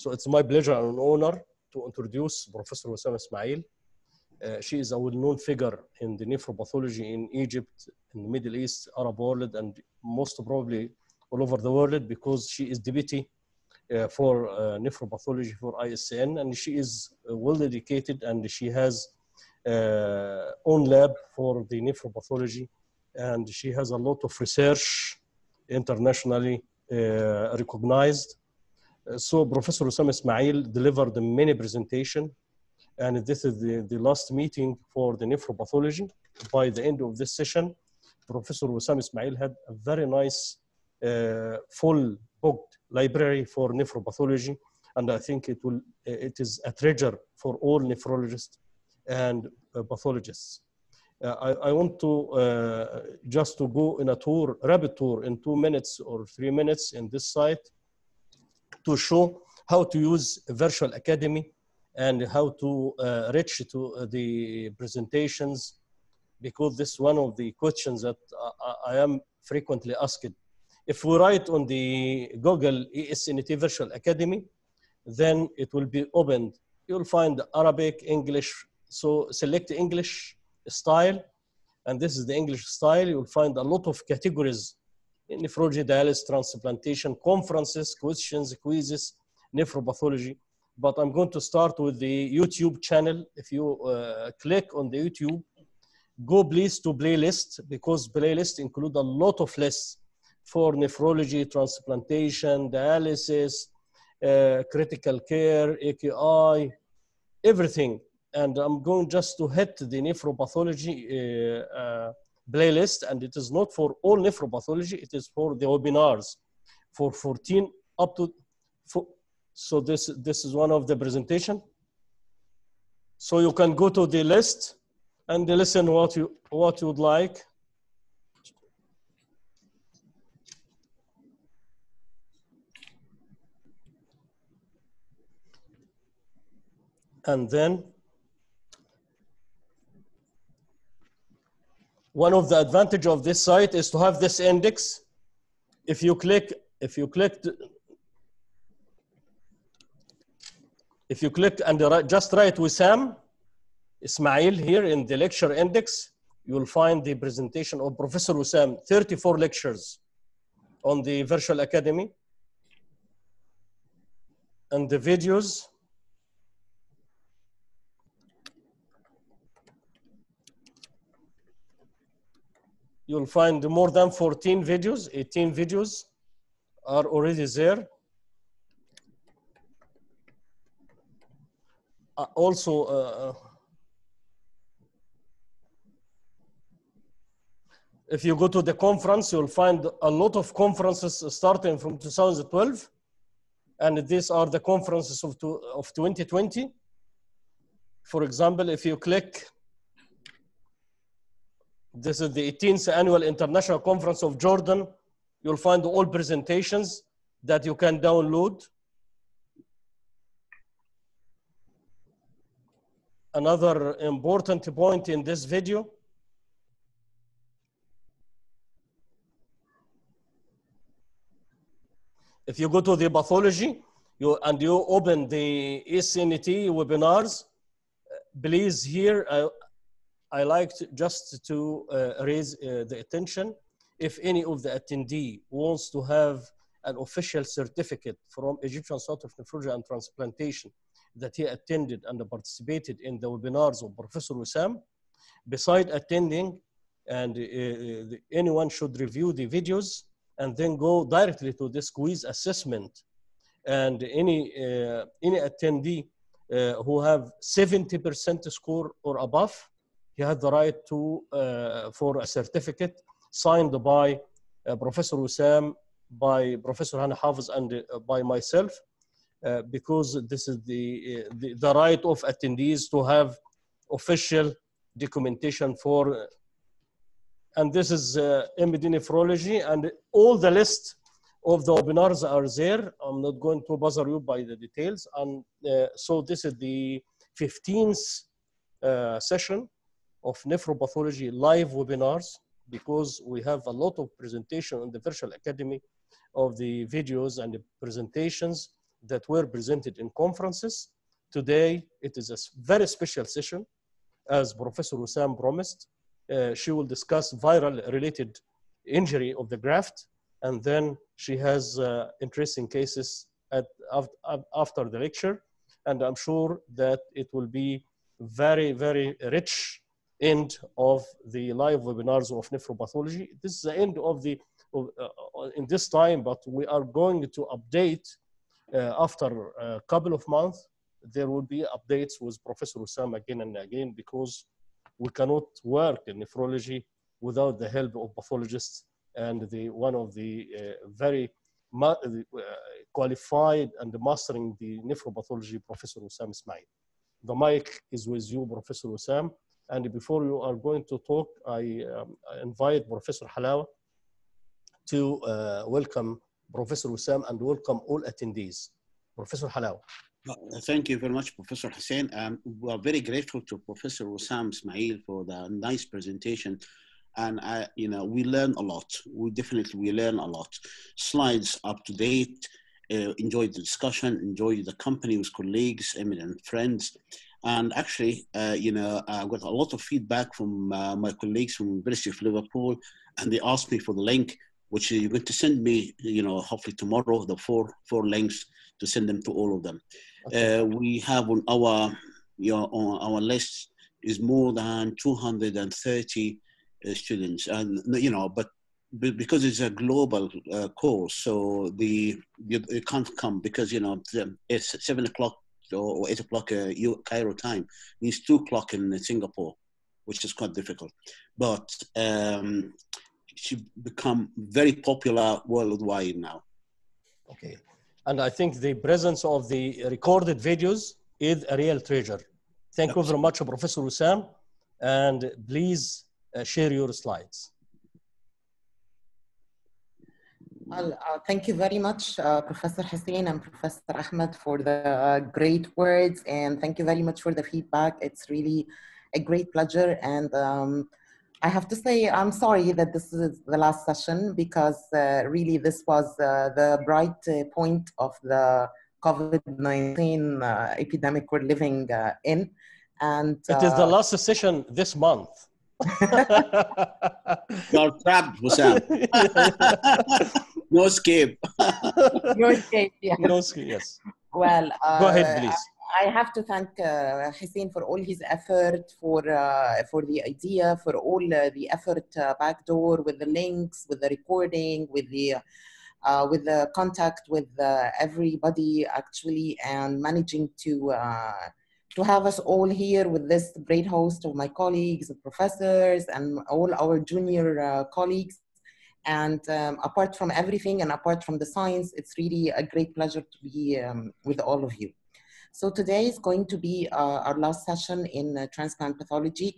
So it's my pleasure and honor to introduce Professor Wesam Ismail. Uh, she is a well-known figure in the nephropathology in Egypt, in the Middle East, Arab world, and most probably all over the world because she is deputy uh, for uh, nephropathology for ISN, and she is uh, well dedicated, and she has uh, own lab for the nephropathology, and she has a lot of research internationally uh, recognized. Uh, so Professor Wesam Ismail delivered many presentation, and this is the, the last meeting for the nephropathology. By the end of this session, Professor Wesam Ismail had a very nice uh, full booked library for nephropathology, and I think it will it is a treasure for all nephrologists and uh, pathologists. Uh, I, I, want to uh, just to go in a tour, rapid tour in two minutes or three minutes in this site to show how to use virtual academy and how to uh, reach to the presentations because this is one of the questions that I, I am frequently asked. If we write on the Google ESNT Virtual Academy, then it will be opened. You'll find Arabic, English, so select English style, and this is the English style. You'll find a lot of categories nephrology, dialysis, transplantation, conferences, questions, quizzes, nephropathology. But I'm going to start with the YouTube channel. If you uh, click on the YouTube, go please to playlist because playlist include a lot of lists for nephrology, transplantation, dialysis, uh, critical care, AKI, everything and I'm going just to hit the nephropathology uh, uh, playlist, and it is not for all nephropathology, it is for the webinars for 14 up to, four, so this, this is one of the presentation. So you can go to the list and listen what you, what you would like. And then one of the advantage of this site is to have this index. If you click, if you click, if you click and just write Wesam Ismail here in the lecture index, you will find the presentation of Professor Wesam, 34 lectures on the Virtual Academy. And the videos you'll find more than 14 videos, 18 videos are already there. Uh, also, uh, if you go to the conference, you'll find a lot of conferences starting from 2012. And these are the conferences of, two, of 2020. For example, if you click this is the 18th annual International Conference of Jordan. You'll find all presentations that you can download. Another important point in this video. If you go to the pathology you, and you open the ESNT webinars, please here, uh, I like to, just to uh, raise uh, the attention. If any of the attendee wants to have an official certificate from Egyptian Society of Nephrology and Transplantation that he attended and participated in the webinars of Professor Wesam, beside attending, and uh, the, anyone should review the videos and then go directly to this quiz assessment. And any, uh, any attendee uh, who have 70% score or above, he had the right to uh, for a certificate signed by uh, Professor Wesam, by Professor Hana Hafiz, and uh, by myself, because this is the, the, the right of attendees to have official documentation for. And this is uh, MD nephrology, and all the list of the webinars are there. I'm not going to bother you by the details. And uh, so this is the 15th uh, session of nephropathology live webinars because we have a lot of presentation on the virtual academy of the videos and the presentations that were presented in conferences. Today, it is a very special session, as Professor Hussam promised. Uh, she will discuss viral related injury of the graft, and then she has uh, interesting cases at, after the lecture. And I'm sure that it will be very, very rich end of the live webinars of nephropathology. This is the end of the, of, uh, in this time, but we are going to update uh, after a couple of months. There will be updates with Professor Wesam again and again because we cannot work in nephrology without the help of pathologists and the one of the uh, very uh, qualified and mastering the nephropathology, Professor Wesam Ismail. The mic is with you, Professor Wesam. And before you are going to talk, I, um, I invite Professor Halawa to uh, welcome Professor Wesam and welcome all attendees. Professor Halawa. Thank you very much, Professor Hussein. Um, we are very grateful to Professor Wesam Ismail for the nice presentation. And I, you know, we learn a lot. We definitely we learn a lot. Slides up to date. Uh, enjoyed the discussion. Enjoyed the company with colleagues, eminent friends. And actually, uh, you know, I got a lot of feedback from uh, my colleagues from University of Liverpool, and they asked me for the link, which you're going to send me, you know, hopefully tomorrow, the four four links to send them to all of them. Okay. Uh, we have on our, you know, on our list is more than 230 uh, students, and you know, but because it's a global uh, course, so the you, you, can't come because you know it's seven o'clock or, eight o'clock uh, Cairo time. It's two o'clock in Singapore, which is quite difficult. But um, she become very popular worldwide now. Okay, and I think the presence of the recorded videos is a real treasure. Thank Absolutely. you very much, Professor Wesam, and please uh, share your slides. Well, uh, thank you very much, uh, Professor Hussein and Professor Ahmed, for the uh, great words, and thank you very much for the feedback. It's really a great pleasure, and um, I have to say I'm sorry that this is the last session because uh, really this was uh, the bright uh, point of the COVID-19 epidemic we're living in, and it is the last session this month. You're trapped, Wesam. no escape. no escape, yeah. No escape, yes. Well, uh, go ahead, please. I have to thank uh, Hussein for all his effort, for uh, for the idea, for all uh, the effort uh, backdoor with the links, with the recording, with the uh, with the contact with uh, everybody actually, and managing to to have us all here with this great host of my colleagues, and professors, and all our junior colleagues. And um, apart from everything and apart from the science, it's really a great pleasure to be um, with all of you. So today is going to be uh, our last session in uh, transplant pathology.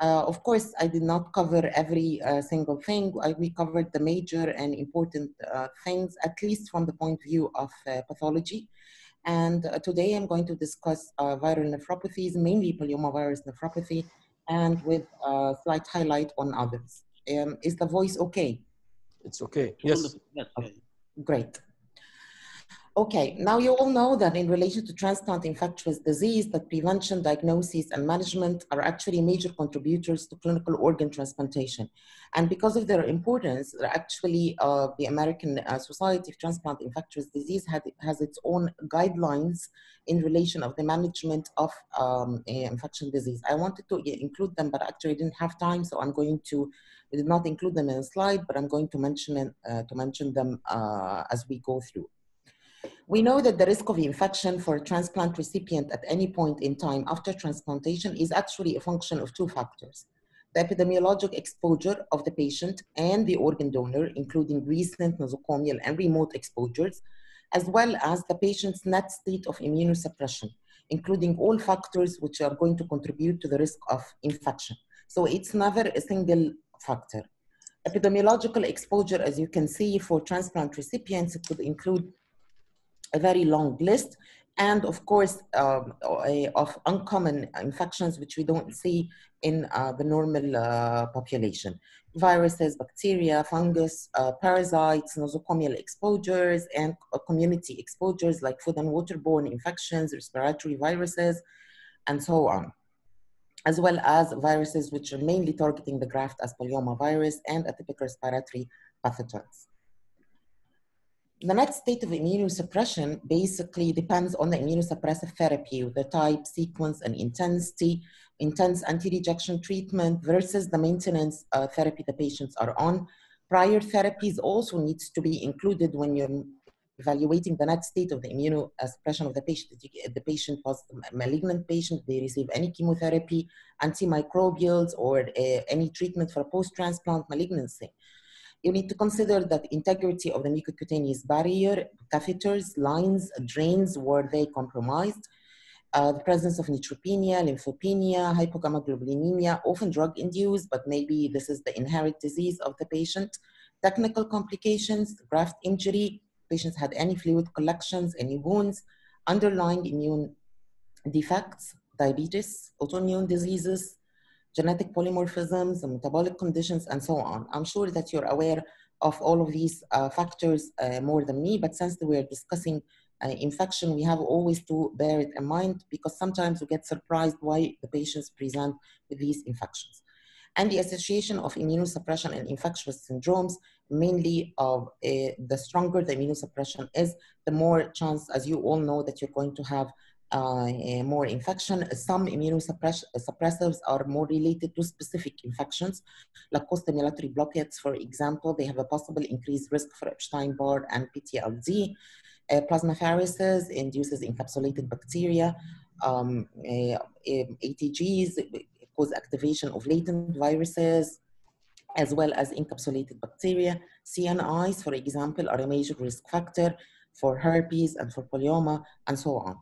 Uh, of course, I did not cover every uh, single thing. I, we covered the major and important uh, things, at least from the point of view of uh, pathology. And today I'm going to discuss viral nephropathies, mainly polyomavirus nephropathy, and with a slight highlight on others. Um, is the voice okay? It's okay. Yes. Great. Okay, now you all know that in relation to transplant infectious disease, that prevention, diagnosis, and management are actually major contributors to clinical organ transplantation. And because of their importance, actually uh, the American uh, Society of Transplant Infectious Disease had, has its own guidelines in relation of the management of um, infection disease. I wanted to include them, but actually didn't have time, so I'm going to I did not include them in a slide, but I'm going to mention uh, to mention them uh, as we go through. We know that the risk of infection for a transplant recipient at any point in time after transplantation is actually a function of two factors. The epidemiologic exposure of the patient and the organ donor, including recent nosocomial and remote exposures, as well as the patient's net state of immunosuppression, including all factors which are going to contribute to the risk of infection. So it's never a single factor. Epidemiological exposure, as you can see, for transplant recipients, could include a very long list. and of course um, of uncommon infections which we don't see in uh, the normal uh, population. Viruses, bacteria, fungus, uh, parasites, nosocomial exposures, and community exposures like food and waterborne infections, respiratory viruses, and so on, as well as viruses which are mainly targeting the graft as polyoma virus and atypical respiratory pathogens. The net state of immunosuppression basically depends on the immunosuppressive therapy, the type, sequence, and intensity, intense anti-rejection treatment versus the maintenance uh, therapy the patients are on. Prior therapies also needs to be included when you're evaluating the net state of the immunosuppression of the patient. The patient was malignant patient, they receive any chemotherapy, antimicrobials, or uh, any treatment for post-transplant malignancy. You need to consider that integrity of the mucocutaneous barrier, catheters, lines, drains, were they compromised? Uh, the presence of neutropenia, lymphopenia, hypogammaglobulinemia, often drug-induced, but maybe this is the inherent disease of the patient. Technical complications, graft injury, patients had any fluid collections, any wounds, underlying immune defects, diabetes, autoimmune diseases, genetic polymorphisms, metabolic conditions, and so on. I'm sure that you're aware of all of these uh, factors uh, more than me, but since we're discussing uh, infection, we have always to bear it in mind because sometimes we get surprised why the patients present with these infections. And the association of immunosuppression and infectious syndromes, mainly of the stronger the immunosuppression is, the more chance, as you all know, that you're going to have uh, more infection. Some immunosuppressors are more related to specific infections, like co-stimulatory blockades, for example. They have a possible increased risk for Epstein-Barr and PTLD. Uh, plasmapheresis induces encapsulated bacteria. Um, uh, ATGs cause activation of latent viruses, as well as encapsulated bacteria. CNIs, for example, are a major risk factor for herpes and for polyoma, and so on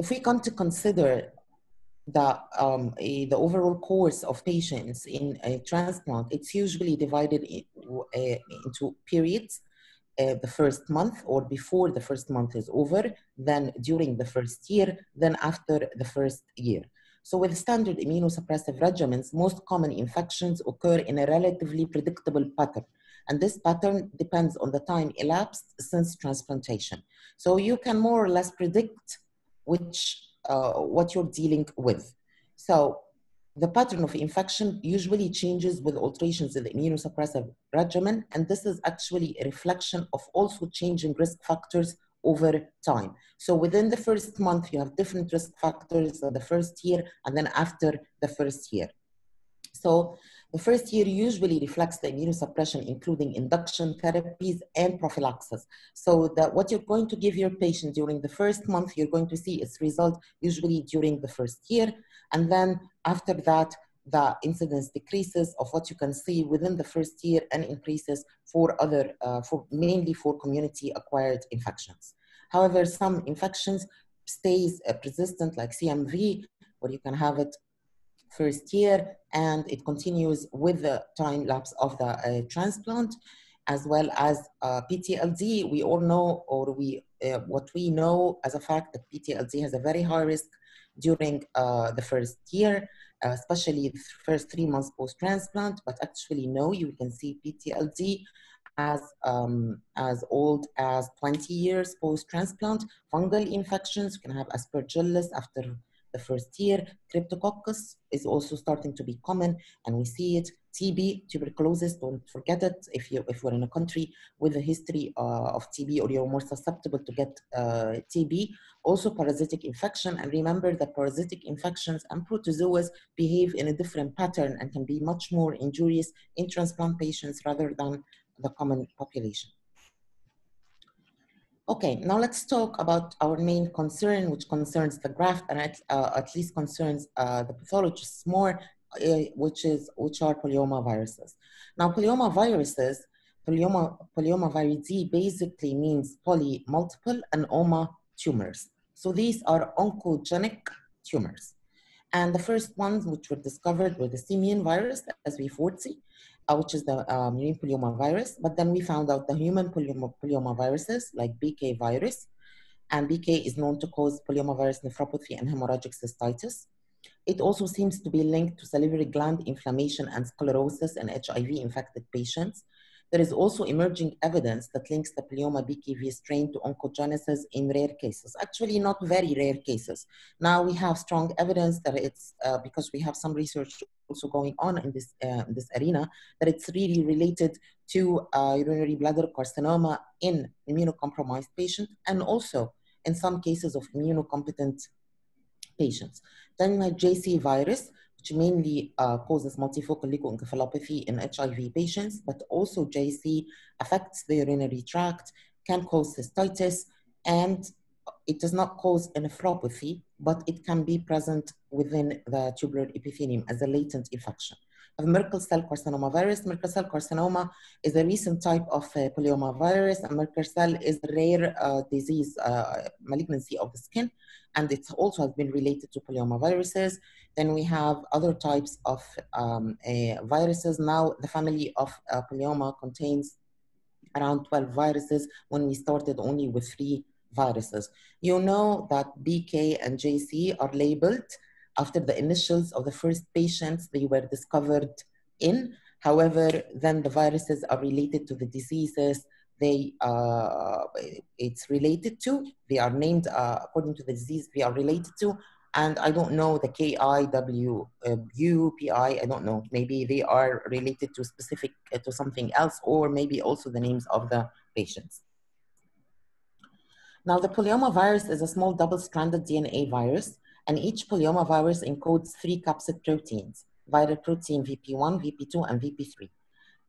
if we come to consider the, um, a, the overall course of patients in a transplant, it's usually divided in, uh, into periods. Uh, the first month or before the first month is over, then during the first year, then after the first year. So with standard immunosuppressive regimens, most common infections occur in a relatively predictable pattern. And this pattern depends on the time elapsed since transplantation. So you can more or less predict which uh, what you're dealing with. So the pattern of infection usually changes with alterations in the immunosuppressive regimen, and this is actually a reflection of also changing risk factors over time. So within the first month, you have different risk factors in the first year, and then after the first year. So the first year usually reflects the immunosuppression, including induction therapies and prophylaxis. So that what you're going to give your patient during the first month, you're going to see its result usually during the first year. And then after that, the incidence decreases of what you can see within the first year and increases for other, uh, for mainly for community acquired infections. However, some infections stays uh, persistent like CMV, where you can have it first year and it continues with the time lapse of the uh, transplant as well as uh, PTLD. We all know, or we uh, what we know as a fact that PTLD has a very high risk during uh, the first year, uh, especially the first three months post-transplant. But actually, no, you can see PTLD as um, as old as 20 years post-transplant. Fungal infections you can have Aspergillus after the first year. Cryptococcus is also starting to be common, and we see it. TB, tuberculosis, don't forget it. If you if we're in a country with a history uh, of TB, or you're more susceptible to get uh, TB. Also, parasitic infection, and remember that parasitic infections and protozoas behave in a different pattern and can be much more injurious in transplant patients rather than the common population. Okay, now let's talk about our main concern, which concerns the graft and at, uh, at least concerns uh, the pathologists more, uh, which is which are polyoma viruses. Now, polyoma viruses, polyoma Polyomaviridae basically means poly multiple and oma tumors. So these are oncogenic tumors. And the first ones which were discovered were the simian virus, SV40, uh, which is the um, murine polyoma virus. But then we found out the human polyoma, polyoma viruses like BK virus, and BK is known to cause polyomavirus nephropathy and hemorrhagic cystitis. It also seems to be linked to salivary gland inflammation and sclerosis in HIV-infected patients. There is also emerging evidence that links the polyoma BKV strain to oncogenesis in rare cases, actually not very rare cases. Now we have strong evidence that it's, uh, because we have some research also going on in this, uh, this arena, that it's really related to uh, urinary bladder carcinoma in immunocompromised patients and also in some cases of immunocompetent patients. Then we JC virus, which mainly uh, causes multifocal leukoencephalopathy in HIV patients, but also JC affects the urinary tract, can cause cystitis, and it does not cause nephropathy, but it can be present within the tubular epithelium as a latent infection. Of Merkel cell carcinoma virus. Merkel cell carcinoma is a recent type of uh, polyoma virus, and Merkel cell is a rare uh, disease, uh, malignancy of the skin, and it also has been related to polyoma viruses. Then we have other types of um, viruses. Now the family of uh, polyoma contains around 12 viruses when we started only with three viruses. You know that BK and JC are labeled after the initials of the first patients they were discovered in. However, then the viruses are related to the diseases they uh, it's related to. They are named uh, according to the disease they are related to. And I don't know the KIW, uh, UPI, I don't know. Maybe they are related to specific, uh, to something else, or maybe also the names of the patients. Now, the polyoma virus is a small double-stranded DNA virus, and each polyoma virus encodes three capsid proteins, viral protein VP1, VP2, and VP3.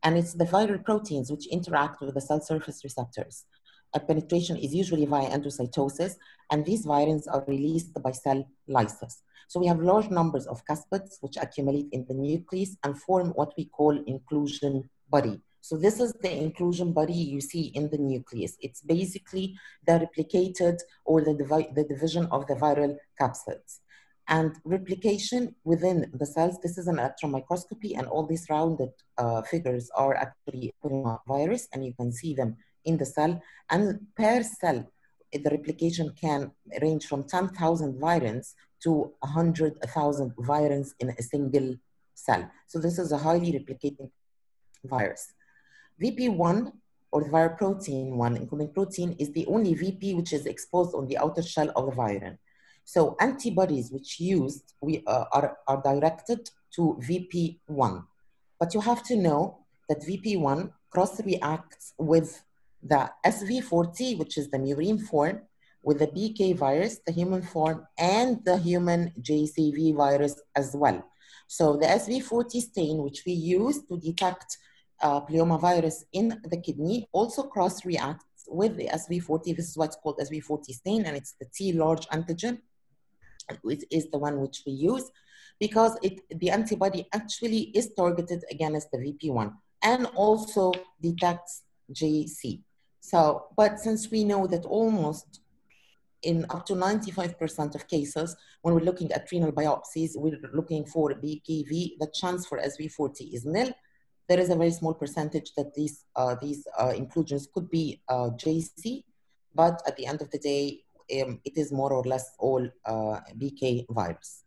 And it's the viral proteins which interact with the cell surface receptors. A penetration is usually via endocytosis, and these virions are released by cell lysis. So we have large numbers of capsids which accumulate in the nucleus and form what we call inclusion body. So this is the inclusion body you see in the nucleus. It's basically the replicated or the, the division of the viral capsids. And replication within the cells, this is an electron microscopy and all these rounded uh, figures are actually virus and you can see them in the cell. And per cell, the replication can range from 10,000 virions to 100,000 virions in a single cell. So this is a highly replicating virus. VP1 or the viral protein 1, including protein, is the only VP which is exposed on the outer shell of the virion. So antibodies which used we, uh, are, are directed to VP1. But you have to know that VP1 cross-reacts with the SV40, which is the murine form, with the BK virus, the human form, and the human JCV virus as well. So the SV40 stain, which we use to detect uh, virus in the kidney, also cross-reacts with the SV40. This is what's called SV40 stain, and it's the T large antigen, which is the one which we use, because it, the antibody actually is targeted against the VP1 and also detects JC. So, but since we know that almost in up to 95% of cases, when we're looking at renal biopsies, we're looking for BKV, the chance for SV40 is nil. There is a very small percentage that these, uh, these uh, inclusions could be uh, JC, but at the end of the day, um, it is more or less all uh, BK virus.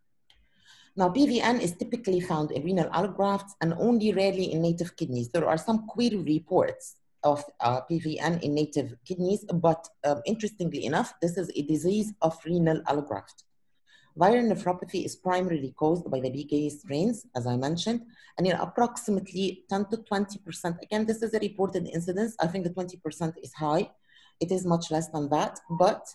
Now, PVN is typically found in renal allografts and only rarely in native kidneys. There are some query reports of uh, PVN in native kidneys, but um, interestingly enough, this is a disease of renal allograft. Viral nephropathy is primarily caused by the BK strains, as I mentioned, and in approximately 10 to 20%. Again, this is a reported incidence. I think the 20% is high. It is much less than that, but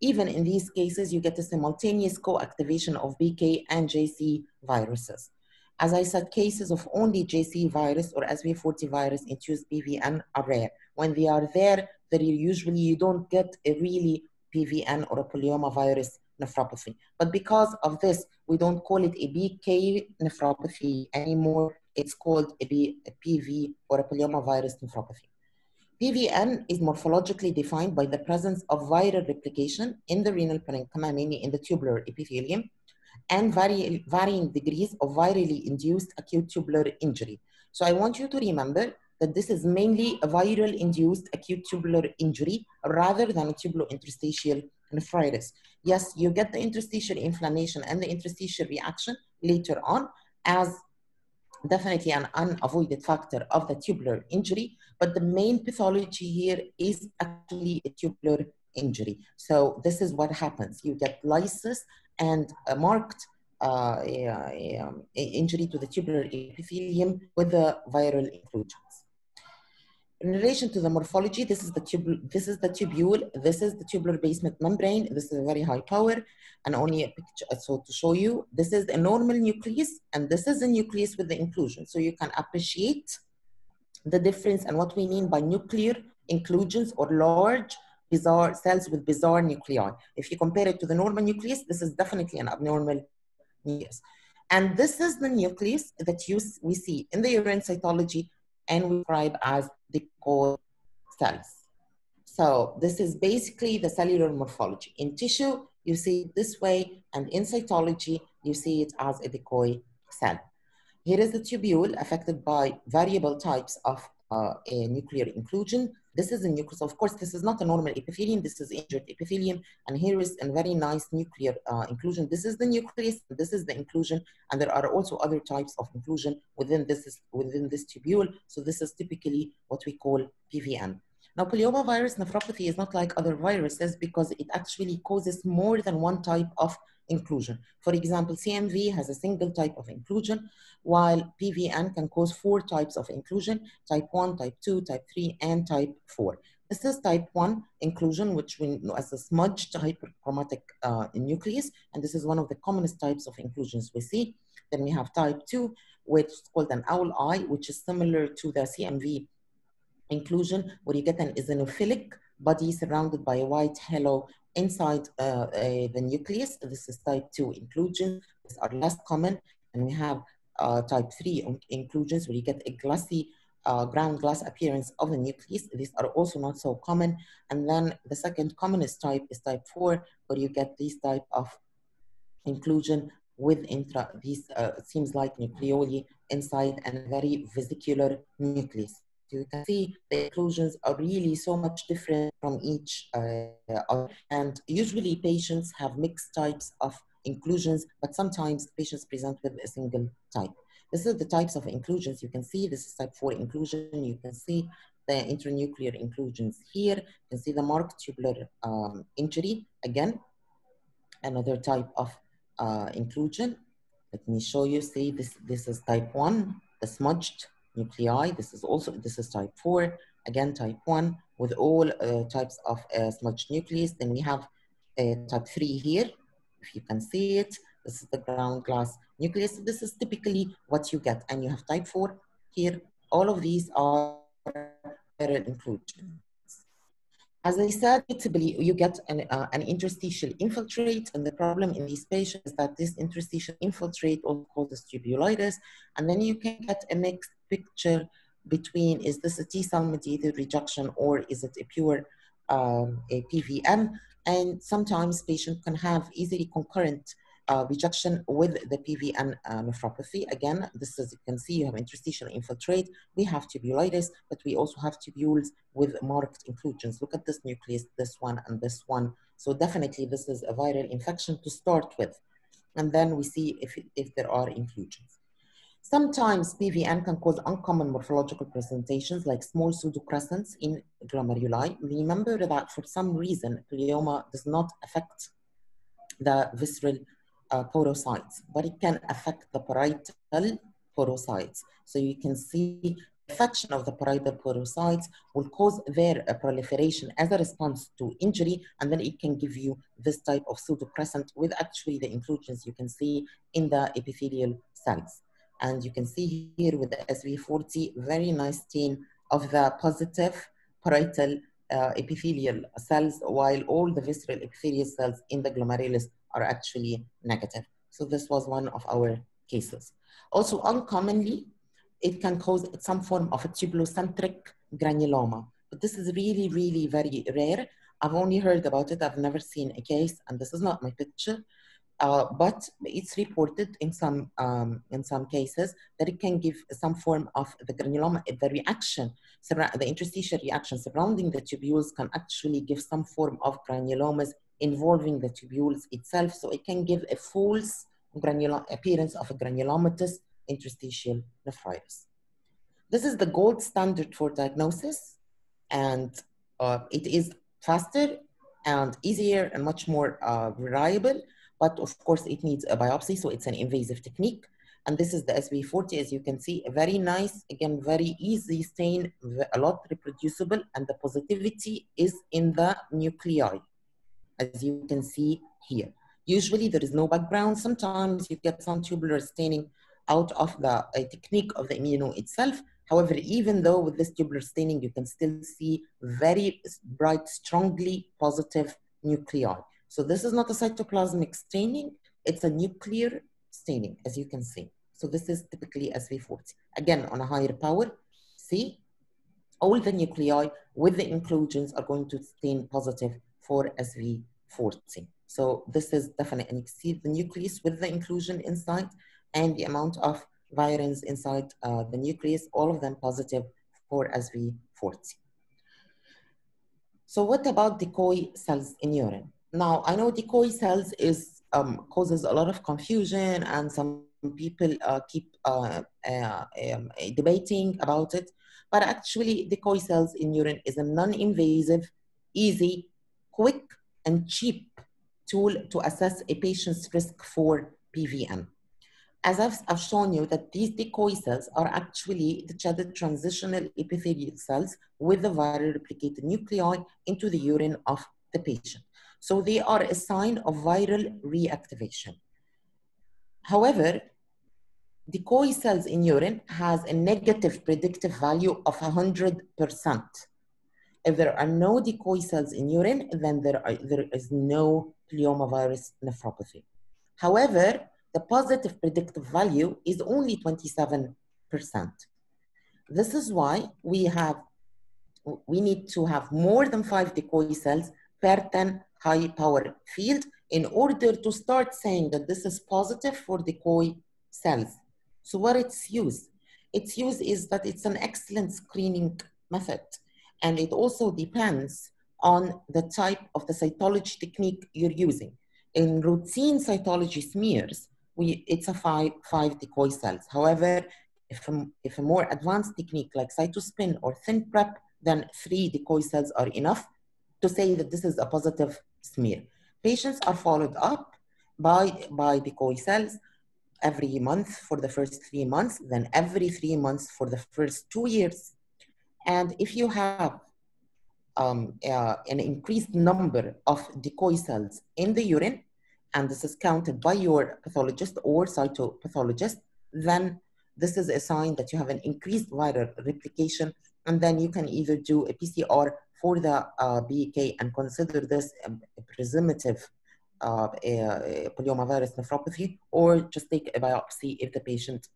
even in these cases, you get a simultaneous co-activation of BK and JC viruses. As I said, cases of only JC virus or SV40 virus induced PVN are rare. When they are there, very usually you don't get a really PVN or a polyoma virus nephropathy. But because of this, we don't call it a BK nephropathy anymore. It's called a, B, a PV or a polyoma virus nephropathy. PVN is morphologically defined by the presence of viral replication in the renal parenchyma, mainly in the tubular epithelium, and vary, varying degrees of virally induced acute tubular injury. So I want you to remember that this is mainly a viral induced acute tubular injury rather than a tubulointerstitial nephritis. Yes, you get the interstitial inflammation and the interstitial reaction later on as definitely an unavoided factor of the tubular injury, but the main pathology here is actually a tubular injury. So this is what happens. You get lysis and a marked uh, a, a, a injury to the tubular epithelium with the viral inclusions. In relation to the morphology, this is the tubule, this is the tubule, this is the tubular basement membrane. This is a very high power and only a picture. Uh, so to show you, this is a normal nucleus and this is a nucleus with the inclusion. So you can appreciate the difference and what we mean by nuclear inclusions or large bizarre cells with bizarre nuclei. If you compare it to the normal nucleus, this is definitely an abnormal nucleus. And this is the nucleus that you, we see in the urine cytology and we describe as the core cells. So this is basically the cellular morphology. In tissue, you see it this way, and in cytology, you see it as a decoy cell. Here is the tubule affected by variable types of uh, a nuclear inclusion. This is a nucleus. Of course, this is not a normal epithelium. This is injured epithelium. And here is a very nice nuclear uh, inclusion. This is the nucleus. This is the inclusion. And there are also other types of inclusion within this, within this tubule. So this is typically what we call PVN. Now, polyomavirus nephropathy is not like other viruses because it actually causes more than one type of inclusion. For example, CMV has a single type of inclusion, while PVN can cause four types of inclusion, type 1, type 2, type 3, and type 4. This is type 1 inclusion, which we know as a smudged hyperchromatic uh, nucleus, and this is one of the commonest types of inclusions we see. Then we have type 2, which is called an owl eye, which is similar to the CMV inclusion, where you get an eosinophilic body surrounded by a white halo inside uh, uh, the nucleus. This is type 2 inclusion. These are less common. And we have uh, type 3 inclusions where you get a glassy uh, ground glass appearance of the nucleus. These are also not so common. And then the second commonest type is type 4, where you get this type of inclusion with intra, these uh, seems like nucleoli inside and very vesicular nucleus. You can see the inclusions are really so much different from each uh, and usually patients have mixed types of inclusions, but sometimes patients present with a single type. This is the types of inclusions you can see. This is type 4 inclusion. You can see the intranuclear inclusions here. You can see the marked tubular um, injury. Again, another type of uh, inclusion. Let me show you. See, this, this is type 1, the smudged nuclei. This is also, this is type 4. Again, type 1 with all uh, types of uh, smudged nucleus. Then we have uh, type 3 here. If you can see it, this is the ground glass nucleus. This is typically what you get. And you have type 4 here. All of these are viral inclusions. As I said, typically you get an, uh, an interstitial infiltrate, and the problem in these patients is that this interstitial infiltrate also causes tubulitis, and then you can get a mixed picture between is this a T cell mediated rejection or is it a pure um, a PVN? And sometimes patients can have easily concurrent uh, rejection with the PVN uh, nephropathy. Again, this is, you can see you have interstitial infiltrate. We have tubulitis, but we also have tubules with marked inclusions. Look at this nucleus, this one and this one. So definitely this is a viral infection to start with. And then we see if, if there are inclusions. Sometimes PVN can cause uncommon morphological presentations like small pseudocrescents in glomeruli. Remember that for some reason, glioma does not affect the visceral uh, podocytes, but it can affect the parietal podocytes. So you can see affection of the parietal podocytes will cause their uh, proliferation as a response to injury, and then it can give you this type of pseudocrescent with actually the inclusions you can see in the epithelial cells. And you can see here with the SV40, very nice stain of the positive parietal uh, epithelial cells, while all the visceral epithelial cells in the glomerulus are actually negative. So this was one of our cases. Also, uncommonly, it can cause some form of a tubulocentric granuloma. But this is really, really very rare. I've only heard about it. I've never seen a case, and this is not my picture. Uh, but it's reported in some um, in some cases that it can give some form of the granuloma. The reaction, the interstitial reaction surrounding the tubules can actually give some form of granulomas involving the tubules itself, so it can give a false granular appearance of a granulomatous interstitial nephritis. This is the gold standard for diagnosis, and uh, it is faster and easier and much more uh, reliable, but of course it needs a biopsy, so it's an invasive technique. And this is the SV40, as you can see, a very nice, again, very easy stain, a lot reproducible, and the positivity is in the nuclei, as you can see here. Usually there is no background. Sometimes you get some tubular staining out of the technique of the immuno itself. However, even though with this tubular staining, you can still see very bright, strongly positive nuclei. So this is not a cytoplasmic staining, it's a nuclear staining, as you can see. So this is typically SV40. Again, on a higher power, see, all the nuclei with the inclusions are going to stain positive for SV40. So this is definitely, and you see the nucleus with the inclusion inside and the amount of virions inside uh, the nucleus, all of them positive for SV40. So what about the decoy cells in urine? Now, I know decoy cells is um, causes a lot of confusion and some people uh, keep uh, uh um, debating about it, but actually decoy cells in urine is a non-invasive, easy, quick, and cheap tool to assess a patient's risk for PVN. As I've, I've shown you that these decoy cells are actually the shedded transitional epithelial cells with the viral replicated nuclei into the urine of the patient. So they are a sign of viral reactivation. However, decoy cells in urine has a negative predictive value of 100%. If there are no decoy cells in urine, then there, are, there is no polyomavirus nephropathy. However, the positive predictive value is only 27%. This is why we have we need to have more than five decoy cells 10 high power field in order to start saying that this is positive for decoy cells. So what its use? Its use is that it's an excellent screening method. And it also depends on the type of the cytology technique you're using. In routine cytology smears, we, it's a five, five decoy cells. However, if a, if a more advanced technique like cytospin or thin prep, then three decoy cells are enough to say that this is a positive smear. Patients are followed up by, by decoy cells every month for the first three months, then every three months for the first two years. And if you have um, uh, an increased number of decoy cells in the urine, and this is counted by your pathologist or cytopathologist, then this is a sign that you have an increased viral replication, and then you can either do a PCR for the uh, BK and consider this a, presumptive uh, a, nephropathy, or just take a biopsy if the patient,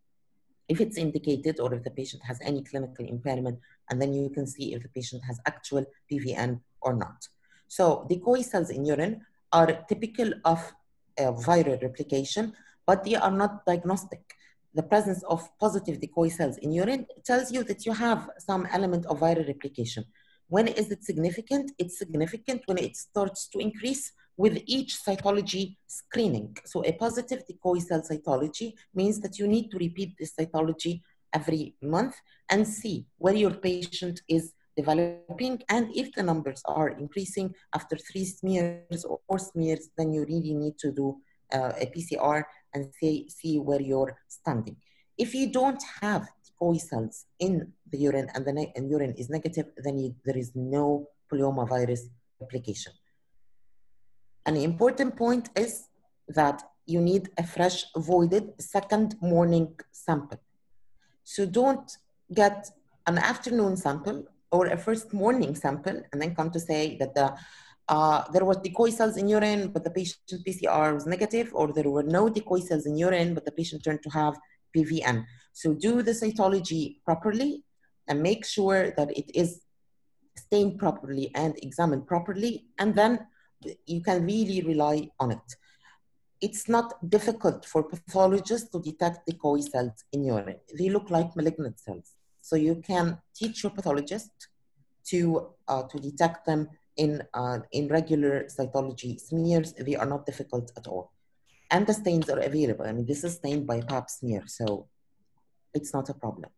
if it's indicated, or if the patient has any clinical impairment, and then you can see if the patient has actual PVN or not. So decoy cells in urine are typical of viral replication, but they are not diagnostic. The presence of positive decoy cells in urine tells you that you have some element of viral replication. When is it significant? It's significant when it starts to increase with each cytology screening. So a positive decoy cell cytology means that you need to repeat this cytology every month and see where your patient is developing and if the numbers are increasing after three smears or four smears then you really need to do uh, a PCR and see, see where you're standing. If you don't have cells in the urine and the and urine is negative, then you, there is no polyomavirus application. An important point is that you need a fresh voided second morning sample. So don't get an afternoon sample or a first morning sample and then come to say that the uh, there were decoy cells in urine, but the patient PCR was negative, or there were no decoy cells in urine, but the patient turned to have PVN. So do the cytology properly and make sure that it is stained properly and examined properly, and then you can really rely on it. It's not difficult for pathologists to detect decoy cells in urine. They look like malignant cells. So you can teach your pathologist to, uh, to detect them in, uh, in regular cytology smears. They are not difficult at all. And the stains are available. I mean, this is stained by pap smear, so it's not a problem.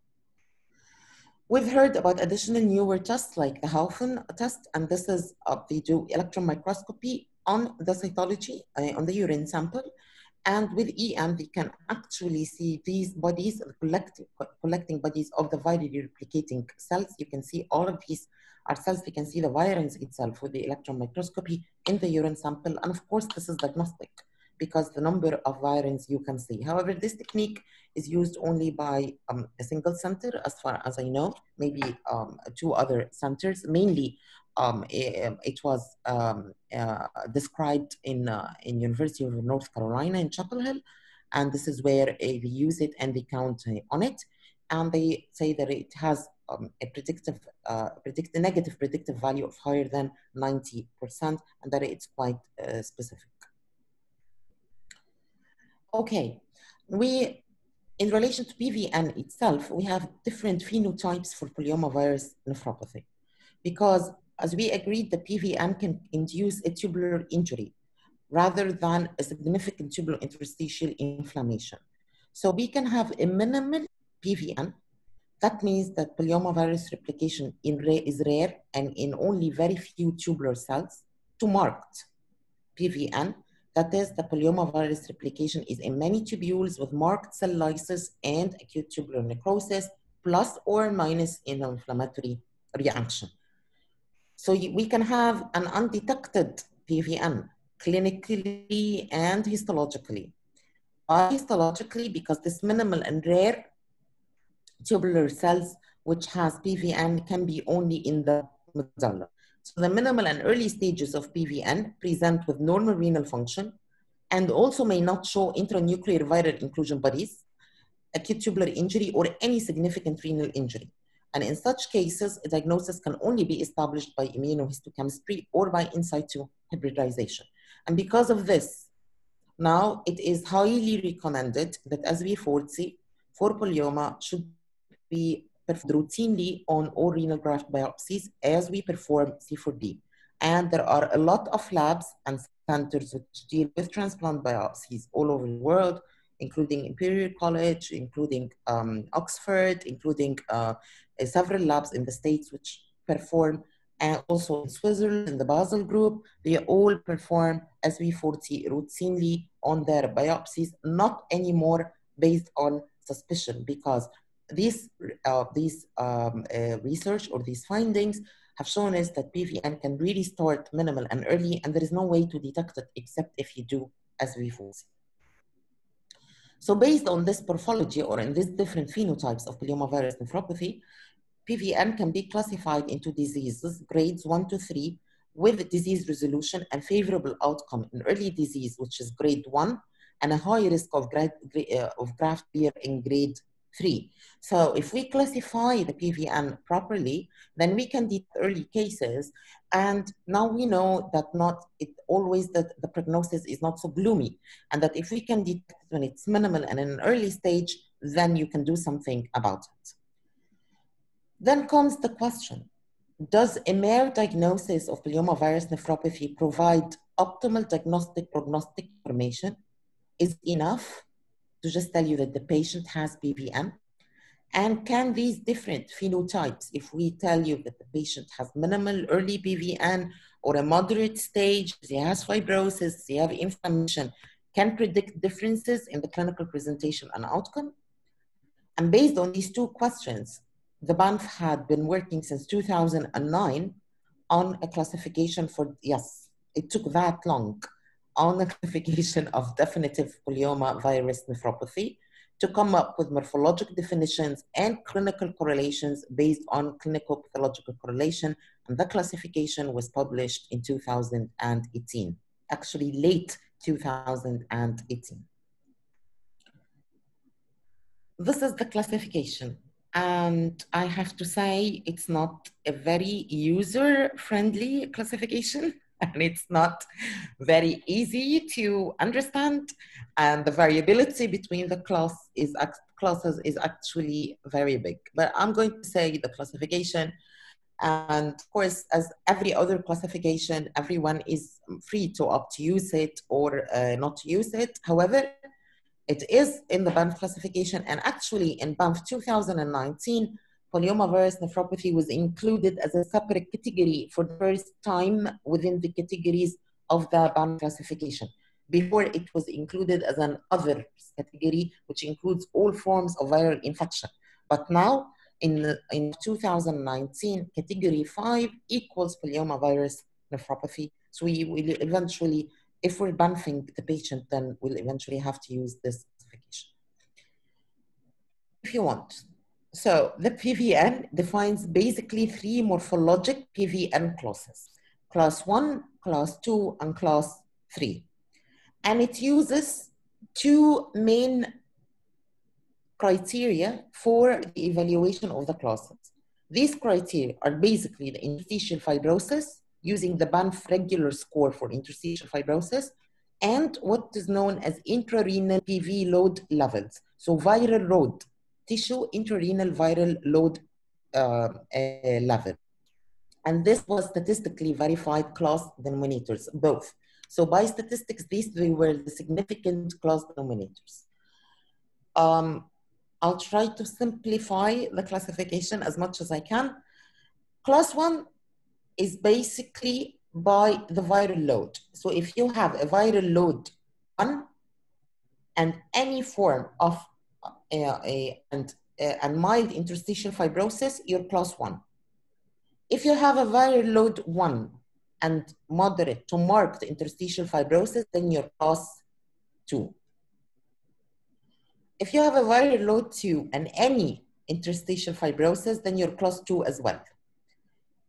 We've heard about additional newer tests like the Haufen test, and this is uh, they do electron microscopy on the cytology, uh, on the urine sample. And with EM, they can actually see these bodies, collecting, collecting bodies of the virally replicating cells. You can see all of these are cells. We can see the virus itself with the electron microscopy in the urine sample. And of course, this is diagnostic because the number of virions you can see. However, this technique is used only by um, a single center, as far as I know, maybe um, two other centers. Mainly, um, it, um, it, was um, uh, described in, uh, in University of North Carolina in Chapel Hill, and this is where uh, they use it and they count uh, on it. And they say that it has um, a predictive, uh, predict, a negative predictive value of higher than 90%, and that it's quite uh, specific. Okay, we, in relation to PVN itself, we have different phenotypes for polyomavirus nephropathy because as we agreed, the PVN can induce a tubular injury rather than a significant tubular interstitial inflammation. So we can have a minimal PVN. That means that polyomavirus replication in rare, is rare and in only very few tubular cells to marked PVN that is, the polyomavirus replication is in many tubules with marked cell lysis and acute tubular necrosis, plus or minus in inflammatory reaction. So we can have an undetected PVN clinically and histologically. Uh, histologically, because this minimal and rare tubular cells which has PVN can be only in the medulla. So the minimal and early stages of PVN present with normal renal function and also may not show intranuclear viral inclusion bodies, acute tubular injury, or any significant renal injury. And in such cases, a diagnosis can only be established by immunohistochemistry or by in situ hybridization. And because of this, now it is highly recommended that SV40 for polyoma should be routinely on all renal graft biopsies as we perform C4D. And there are a lot of labs and centers which deal with transplant biopsies all over the world, including Imperial College, including um, Oxford, including uh, several labs in the States which perform, and also in Switzerland, in the Basel group, they all perform SV40 routinely on their biopsies, not anymore based on suspicion, because these, uh, these um, uh, research or these findings have shown us that PVN can really start minimal and early, and there is no way to detect it except if you do SV40. So based on this morphology or in these different phenotypes of polyomavirus nephropathy, PVN can be classified into diseases, grades one to three, with disease resolution and favorable outcome in early disease, which is grade one, and a high risk of, uh, of graft beer in grade three. So if we classify the PVN properly, then we can detect early cases. And now we know that not it always that the prognosis is not so gloomy. And that if we can detect when it's minimal and in an early stage, then you can do something about it. Then comes the question, does a mere diagnosis of polyomavirus nephropathy provide optimal diagnostic prognostic information? Is enough to just tell you that the patient has PVN? And can these different phenotypes, if we tell you that the patient has minimal early PVN or a moderate stage, he has fibrosis, he have inflammation, can predict differences in the clinical presentation and outcome? And based on these two questions, the Banff had been working since 2009 on a classification for, yes, it took that long on the classification of definitive polyoma virus nephropathy to come up with morphologic definitions and clinical correlations based on clinical pathological correlation. And the classification was published in 2018, actually late 2018. This is the classification. And I have to say, it's not a very user friendly classification. and it's not very easy to understand. And the variability between the class is, classes is actually very big. But I'm going to say the classification And of course, as every other classification, everyone is free to opt to use it or uh, not use it. However, it is in the Banff classification, and actually in Banff 2019, polyomavirus nephropathy was included as a separate category for the first time within the categories of the Banff classification. Before it was included as an other category, which includes all forms of viral infection. But now, in, in 2019, category five equals polyomavirus nephropathy. So we will eventually, if we're banfing the patient, then we'll eventually have to use this classification. If you want. So the PVN defines basically three morphologic PVN classes, class one, class two, and class three. And it uses two main criteria for the evaluation of the classes. These criteria are basically the interstitial fibrosis using the Banff regular score for interstitial fibrosis and what is known as intrarenal PV load levels. So viral load, tissue intrarenal viral load uh, level. And this was statistically verified class denominators, both. So by statistics, these they were the significant class denominators. Um, I'll try to simplify the classification as much as I can. Class one is basically by the viral load. So if you have a viral load one and any form of and, and mild interstitial fibrosis, you're class one. If you have a viral load one and moderate to marked interstitial fibrosis, then you're class two. If you have a viral load two and any interstitial fibrosis, then you're class two as well.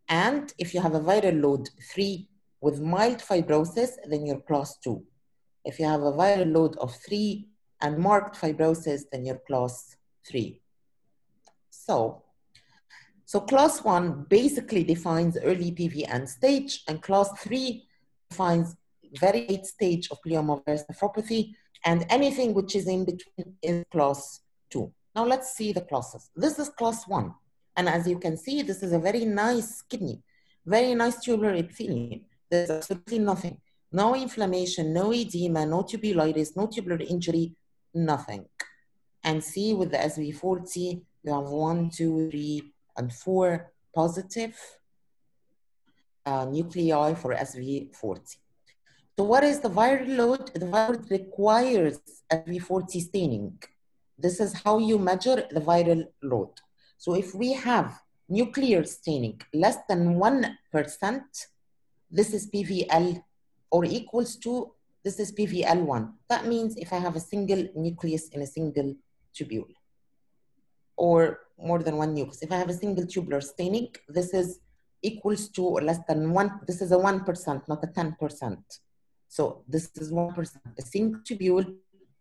And if you have a viral load three with mild fibrosis, then you're class two. If you have a viral load of three and marked fibrosis, then you're class three. So, so class one basically defines early PVN stage, and class three defines very late stage of polyomavirus nephropathy, and anything which is in between is class two. Now let's see the classes. This is class one. And as you can see, this is a very nice kidney, very nice tubular epithelium. There's absolutely nothing. No inflammation, no edema, no tubulitis, no tubular injury, nothing. And see with the SV40, you have one, two, three, and four positive uh, nuclei for SV40. So what is the viral load? The viral requires SV40 staining. This is how you measure the viral load. So if we have nuclear staining less than 1%, this is PVL or equals to, this is PVL1. That means if I have a single nucleus in a single tubule or more than one nucleus. If I have a single tubular staining, this is equals to or less than one, this is a 1%, not a 10%. So this is 1%, a single tubule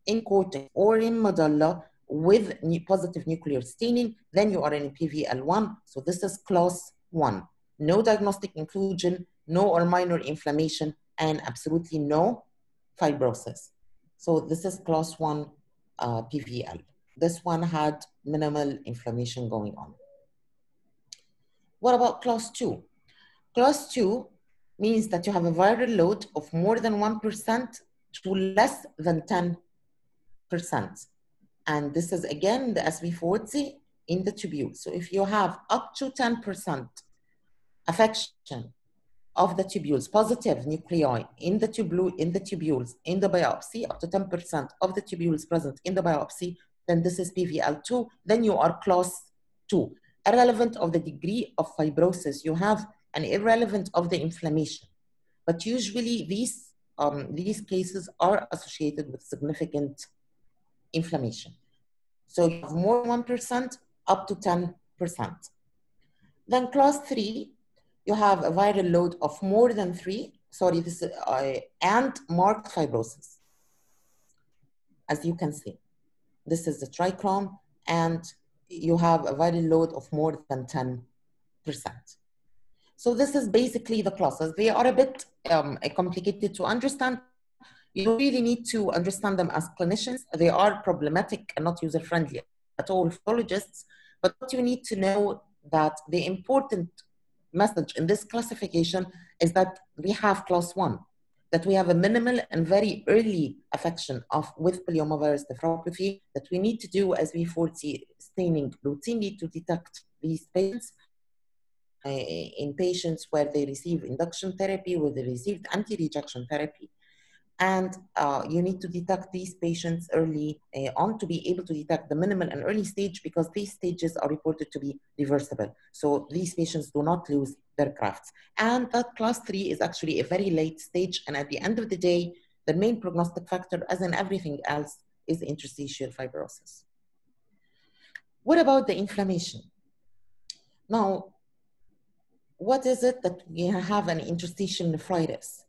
in cortex or in medulla with positive nuclear staining, then you are in PVL1. So this is class one. No diagnostic inclusion, no or minor inflammation, and absolutely no fibrosis. So this is class one uh, PVL. This one had minimal inflammation going on. What about class two? Class two means that you have a viral load of more than 1% to less than 10%. And this is again the SV40 in the tubule. So if you have up to 10% affection of the tubules, positive nuclei in the, tubule, in the tubules, in the biopsy, up to 10% of the tubules present in the biopsy, then this is PVL2, then you are class 2. Irrelevant of the degree of fibrosis you have and irrelevant of the inflammation. But usually these, um, these cases are associated with significant inflammation. So you have more 1% up to 10%. Then class three, you have a viral load of more than three, sorry, this is, uh, and marked fibrosis. As you can see, this is the trichrome, and you have a viral load of more than 10%. So this is basically the classes. They are a bit um, complicated to understand. You really need to understand them as clinicians. They are problematic and not user-friendly at all, pathologists. But what you need to know that the important message in this classification is that we have class one, that we have a minimal and very early affection of with polyomavirus nephropathy that we need to do SV40 staining routinely to detect these patients uh, in patients where they receive induction therapy, where they received anti-rejection therapy. And uh, you need to detect these patients early uh, on to be able to detect the minimal and early stage because these stages are reported to be reversible. So these patients do not lose their grafts. And that class three is actually a very late stage. And at the end of the day, the main prognostic factor, as in everything else, is interstitial fibrosis. What about the inflammation? Now, what is it that we have an interstitial nephritis?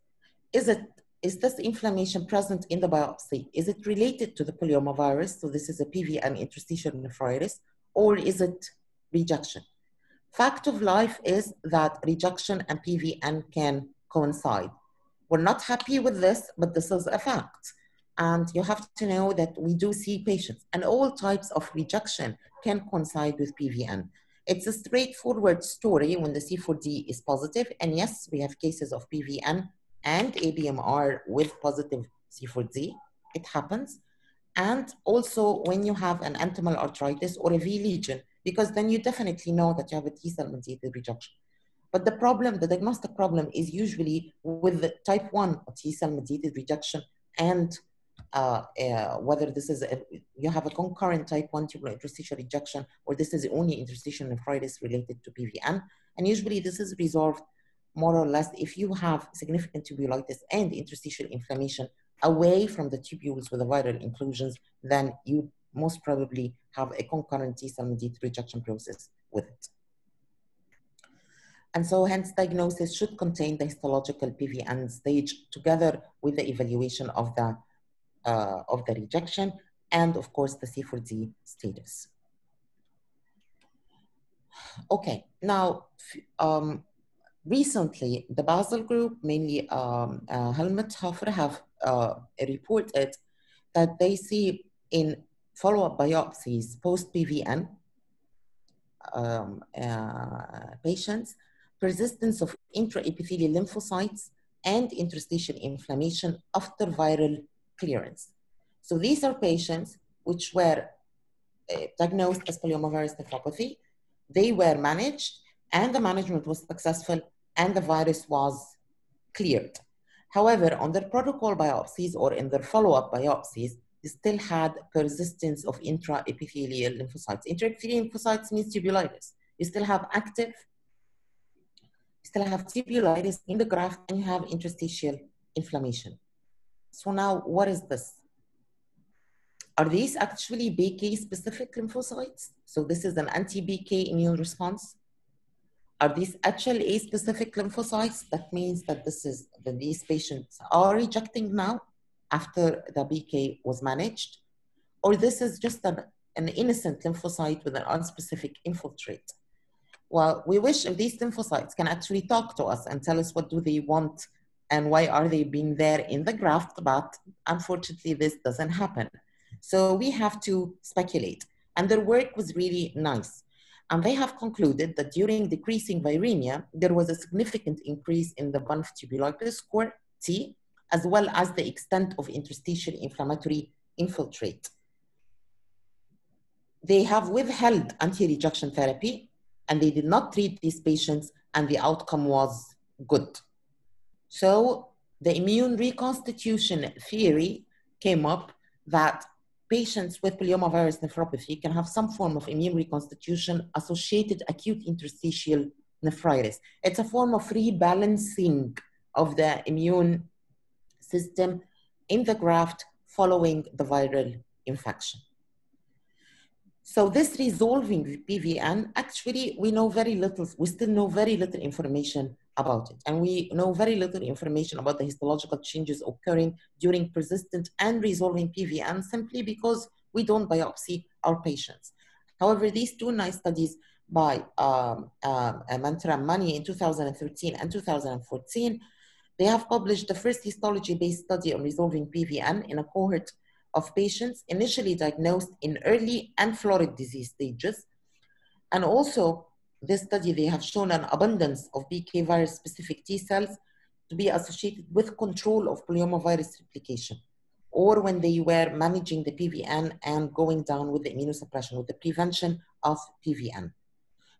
Is it is this inflammation present in the biopsy? Is it related to the polyomavirus? So this is a PV and interstitial nephritis, or is it rejection? Fact of life is that rejection and PVN can coincide. We're not happy with this, but this is a fact. And you have to know that we do see patients, and all types of rejection can coincide with PVN. It's a straightforward story when the C4D is positive, and yes, we have cases of PVN and ABMR with positive C4D. It happens. And also when you have an intimal arteritis or a V lesion, because then you definitely know that you have a T cell mediated rejection. But the problem, the diagnostic problem is usually with the type 1 T cell mediated rejection and uh, uh, whether this is, a, you have a concurrent type 1 tubular interstitial rejection or this is the only interstitial nephritis related to PVN. And usually this is resolved more or less if you have significant tubulitis and interstitial inflammation away from the tubules with the viral inclusions, then you most probably have a concurrent T cell mediated rejection process with it. And so hence diagnosis should contain the histological PVN stage together with the evaluation of the, uh, of the rejection and of course the C4D status. Okay, now um, recently, the Basel group, mainly um, uh, Helmut Hopfer, have uh, reported that they see in follow-up biopsies post-PVN um, uh, patients persistence of intraepithelial lymphocytes and interstitial inflammation after viral clearance. So these are patients which were uh, diagnosed as polyomavirus nephropathy. They were managed and the management was successful and the virus was cleared. However, on their protocol biopsies or in their follow-up biopsies, they still had persistence of intraepithelial lymphocytes. Intraepithelial lymphocytes means tubulitis. You still have active, you still have tubulitis in the graft and you have interstitial inflammation. So now what is this? Are these actually BK specific lymphocytes? So this is an anti-BK immune response. Are these HLA specific lymphocytes? That means that this is that these patients are rejecting now after the BK was managed, or this is just an, an innocent lymphocyte with an unspecific infiltrate. Well, we wish if these lymphocytes can actually talk to us and tell us what do they want and why are they being there in the graft, but unfortunately this doesn't happen. So we have to speculate. And their work was really nice. And they have concluded that during decreasing viremia, there was a significant increase in the Banff tubulitis score, T, as well as the extent of interstitial inflammatory infiltrate. They have withheld anti-rejection therapy and they did not treat these patients and the outcome was good. So the immune reconstitution theory came up that patients with polyomavirus nephropathy can have some form of immune reconstitution associated acute interstitial nephritis. It's a form of rebalancing of the immune system in the graft following the viral infection. So this resolving PVN, actually, we know very little, we still know very little information about it. And we know very little information about the histological changes occurring during persistent and resolving PVN simply because we don't biopsy our patients. However, these two nice studies by um, um, Mantra Mani in 2013 and 2014, they have published the first histology-based study on resolving PVN in a cohort of patients initially diagnosed in early and florid disease stages, and also this study, they have shown an abundance of BK virus specific T cells to be associated with control of polyomavirus replication, or when they were managing the PVN and going down with the immunosuppression, with the prevention of PVN.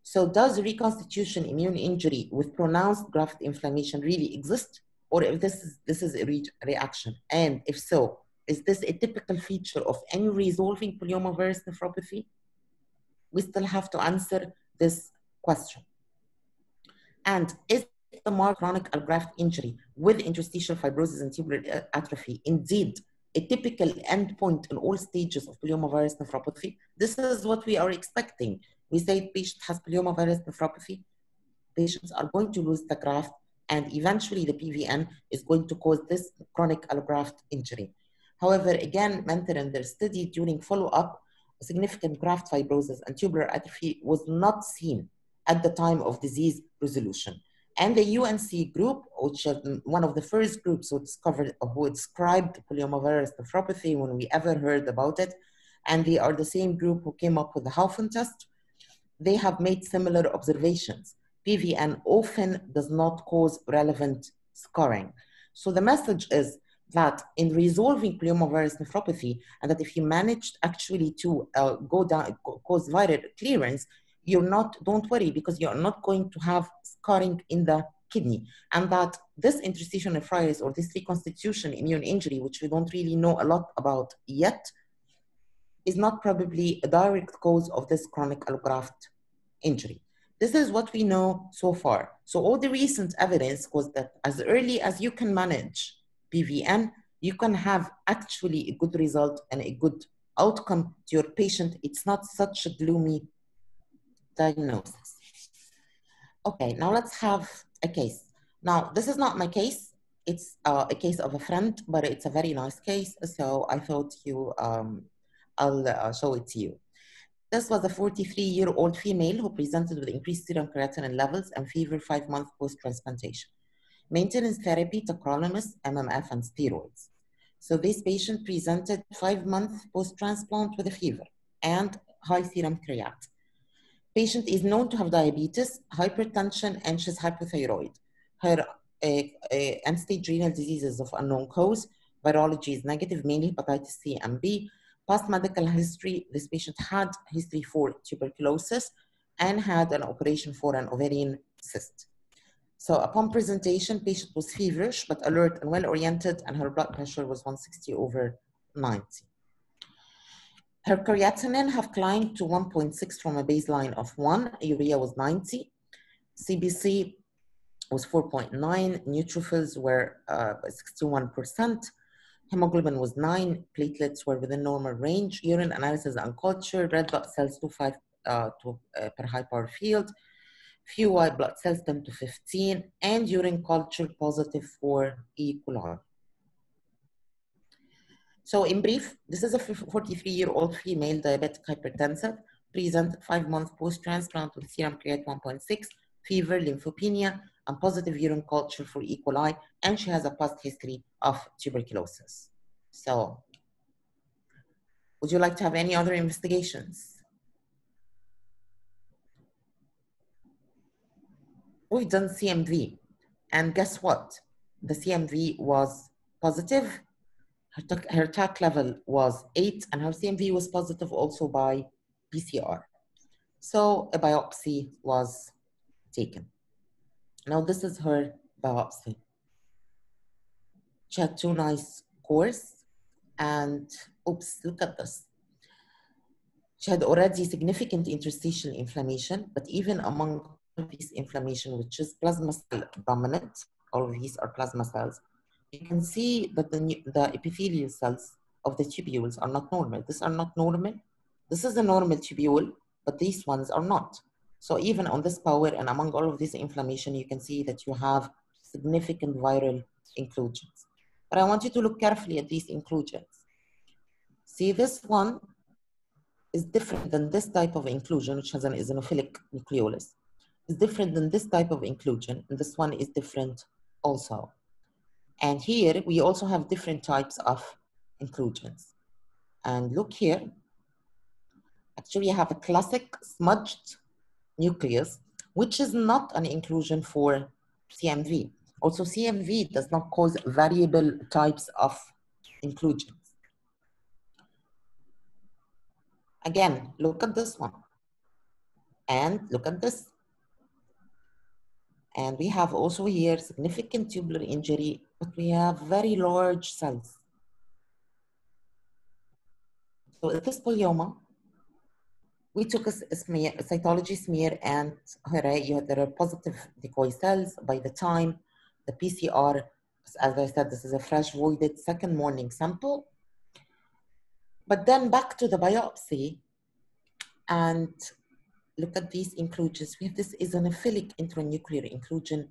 So does reconstitution immune injury with pronounced graft inflammation really exist? Or if this is, this is a re reaction? And if so, is this a typical feature of any resolving polyomavirus nephropathy? We still have to answer this question. And is the marked chronic allograft injury with interstitial fibrosis and tubular uh, atrophy indeed a typical endpoint in all stages of polyomavirus nephropathy? This is what we are expecting. We say patient has polyomavirus nephropathy, patients are going to lose the graft, and eventually the PVN is going to cause this chronic allograft injury. However, again, mentioned in their study during follow-up, significant graft fibrosis and tubular atrophy was not seen at the time of disease resolution. And the UNC group, which is one of the first groups who discovered, who described polyomavirus nephropathy when we ever heard about it, and they are the same group who came up with the Haufen test, they have made similar observations. PVN often does not cause relevant scarring. So the message is that in resolving polyomavirus nephropathy, and that if you managed actually to uh, go down, cause viral clearance, you're not, don't worry, because you're not going to have scarring in the kidney. And that this interstitial nephritis or this reconstitution immune injury, which we don't really know a lot about yet, is not probably a direct cause of this chronic allograft injury. This is what we know so far. So all the recent evidence was that as early as you can manage PVN, you can have actually a good result and a good outcome to your patient. It's not such a gloomy diagnosis. Okay, now let's have a case. Now, this is not my case. It's uh, a case of a friend, but it's a very nice case. So I thought you, um, I'll uh, show it to you. This was a 43-year-old female who presented with increased serum creatinine levels and fever five months post-transplantation. Maintenance therapy, tacrolimus, MMF, and steroids. So this patient presented five months post-transplant with a fever and high serum creatinine. Patient is known to have diabetes, hypertension, and she's hypothyroid. Her uh, uh, end-stage renal diseases of unknown cause. Virology is negative, mainly hepatitis C and B. Past medical history, this patient had history for tuberculosis and had an operation for an ovarian cyst. So upon presentation, patient was feverish, but alert and well-oriented, and her blood pressure was 160 over 90. Her creatinine have climbed to 1.6 from a baseline of 1. Urea was 90. CBC was 4.9. Neutrophils were uh, 61%. Hemoglobin was 9. Platelets were within normal range. Urine analysis and culture. Red blood cells 2.5 uh, to, uh, per high power field. Few white blood cells 10 to 15. And urine culture positive for E. coli. So in brief, this is a 43-year-old female diabetic hypertensive, presented five months post-transplant with serum creatinine 1.6, fever, lymphopenia, and positive urine culture for E. coli, and she has a past history of tuberculosis. So, would you like to have any other investigations? We've done CMV, and guess what? The CMV was positive her, her TAC level was eight and her CMV was positive also by PCR. So a biopsy was taken. Now this is her biopsy. She had two nice cores and oops, look at this. She had already significant interstitial inflammation, but even among these inflammation, which is plasma cell dominant, all of these are plasma cells, you can see that the, the epithelial cells of the tubules are not normal. These are not normal. This is a normal tubule, but these ones are not. So even on this power and among all of this inflammation, you can see that you have significant viral inclusions. But I want you to look carefully at these inclusions. See, this one is different than this type of inclusion, which has an eosinophilic nucleolus. It's different than this type of inclusion, and this one is different also. And here we also have different types of inclusions. And look here, actually I have a classic smudged nucleus which is not an inclusion for CMV. Also, CMV does not cause variable types of inclusions. Again, look at this one. And look at this. And we have also here significant tubular injury, but we have very large cells. So this polyoma, we took a, smear, a cytology smear and here there are positive decoy cells. By the time the PCR, as I said, this is a fresh voided second morning sample. But then back to the biopsy and look at these inclusions. We have this eosinophilic intranuclear inclusion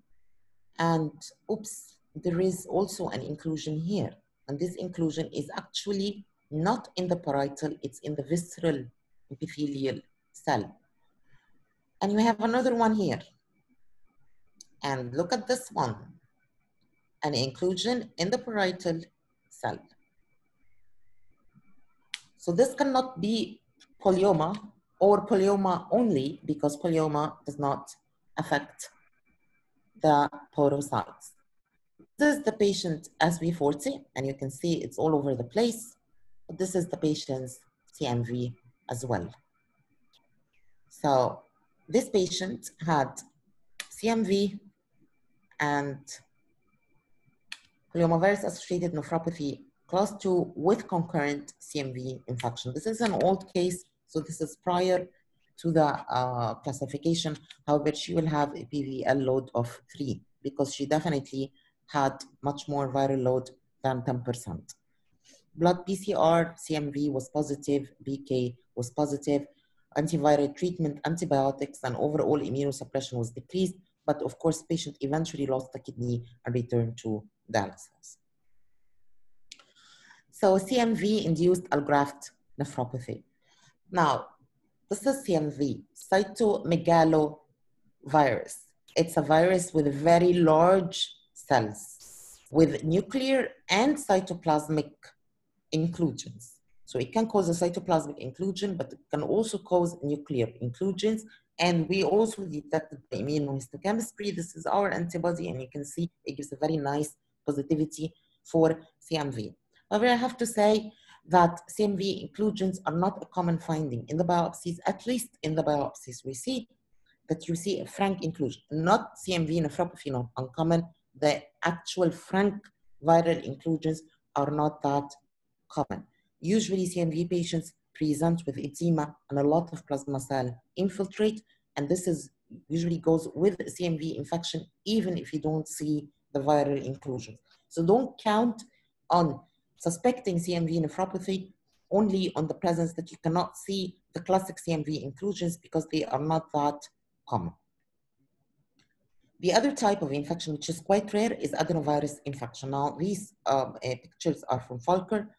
and oops, there is also an inclusion here. And this inclusion is actually not in the parietal, it's in the visceral epithelial cell. And you have another one here. And look at this one, an inclusion in the parietal cell. So this cannot be polyoma or polyoma only because polyoma does not affect the podocytes. This is the patient SV40, and you can see it's all over the place. This is the patient's CMV as well. So this patient had CMV and polyomavirus associated nephropathy class 2 with concurrent CMV infection. This is an old case, so this is prior to the uh, classification. However, she will have a PVL load of 3 because she definitely had much more viral load than 10%. Blood PCR, CMV was positive, BK was positive, antiviral treatment, antibiotics, and overall immunosuppression was decreased. But of course, patient eventually lost the kidney and returned to dialysis. So CMV induced allograft nephropathy. Now, this is CMV, cytomegalovirus. It's a virus with very large cells with nuclear and cytoplasmic inclusions. So it can cause a cytoplasmic inclusion, but it can also cause nuclear inclusions. And we also detected the immunohistochemistry. This is our antibody, and you can see it gives a very nice positivity for CMV. However, I have to say that CMV inclusions are not a common finding in the biopsies, at least in the biopsies we see that you see a frank inclusion, not CMV nephropathy, not uncommon. The actual frank viral inclusions are not that common. Usually CMV patients present with edema and a lot of plasma cell infiltrate, and this is usually goes with CMV infection, even if you don't see the viral inclusions. So don't count on suspecting CMV nephropathy only on the presence that you cannot see the classic CMV inclusions because they are not that common. The other type of infection, which is quite rare, is adenovirus infection. Now, these um, uh, pictures are from Volker.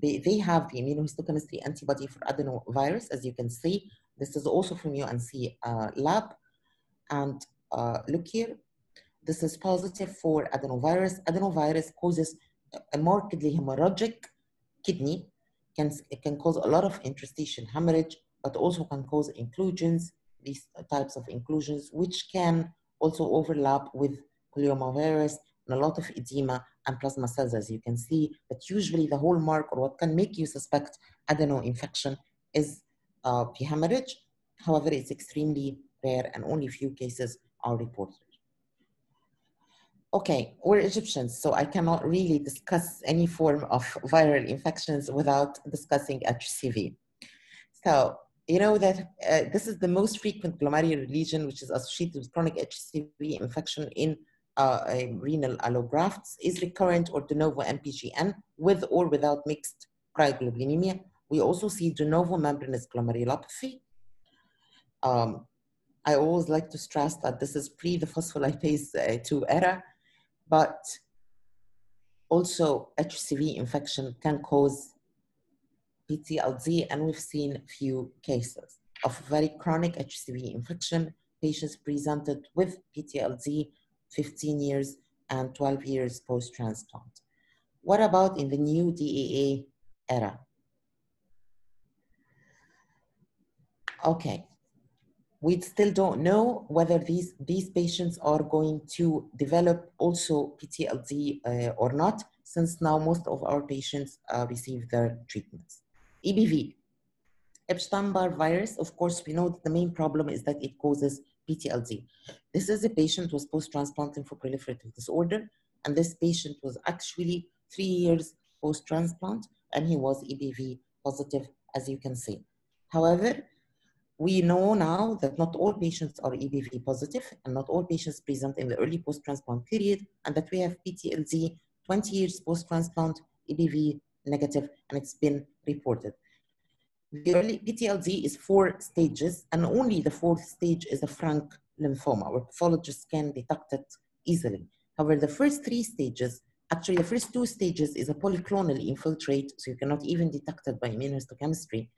They, they have the immunohistochemistry antibody for adenovirus, as you can see. This is also from UNC uh, lab. And uh, look here, this is positive for adenovirus. Adenovirus causes a markedly hemorrhagic kidney, can, can cause a lot of interstitial hemorrhage, but also can cause inclusions, these types of inclusions, which can also overlap with polyomavirus and a lot of edema and plasma cells, as you can see. But usually the hallmark or what can make you suspect adeno infection is uh, the hemorrhage. However, it's extremely rare and only few cases are reported. Okay, we're Egyptians, so I cannot really discuss any form of viral infections without discussing HCV. So, you know that uh, this is the most frequent glomerular lesion which is associated with chronic HCV infection in uh, renal allografts is recurrent or de novo MPGN with or without mixed cryoglobulinemia. We also see de novo membranous glomerulopathy. Um, I always like to stress that this is pre the phospholipase uh, 2 era, but also HCV infection can cause PTLD, and we've seen few cases of very chronic HCV infection. Patients presented with PTLD 15 years and 12 years post-transplant. What about in the new DAA era? Okay, we still don't know whether these, these patients are going to develop also PTLD uh, or not, since now most of our patients uh, receive their treatments. EBV, Epstein-Barr virus, of course, we know that the main problem is that it causes PTLD. This is a patient who was post-transplant lymphoproliferative disorder, and this patient was actually three years post-transplant, and he was EBV positive, as you can see. However, we know now that not all patients are EBV positive, and not all patients present in the early post-transplant period, and that we have PTLD 20 years post-transplant, EBV negative, and it's been reported. The early PTLD is four stages, and only the fourth stage is a frank lymphoma, where pathologists can detect it easily. However, the first three stages, actually the first two stages is a polyclonal infiltrate, so you cannot even detect it by immunohistochemistry.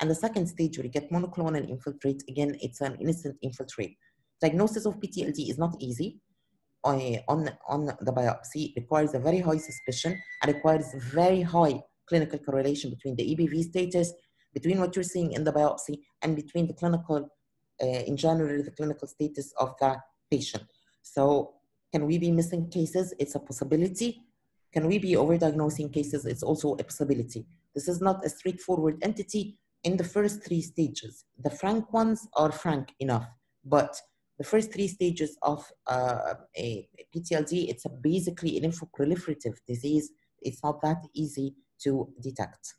And the second stage, where you get monoclonal infiltrate, again, it's an innocent infiltrate. Diagnosis of PTLD is not easy. On, on, on the biopsy, requires a very high suspicion and requires very high clinical correlation between the EBV status, between what you're seeing in the biopsy, and between the clinical, uh, in general, the clinical status of the patient. So can we be missing cases? It's a possibility. Can we be overdiagnosing cases? It's also a possibility. This is not a straightforward entity in the first three stages. The frank ones are frank enough, but the first three stages of uh, a PTLD, it's a basically an lymphoproliferative disease. It's not that easy to detect.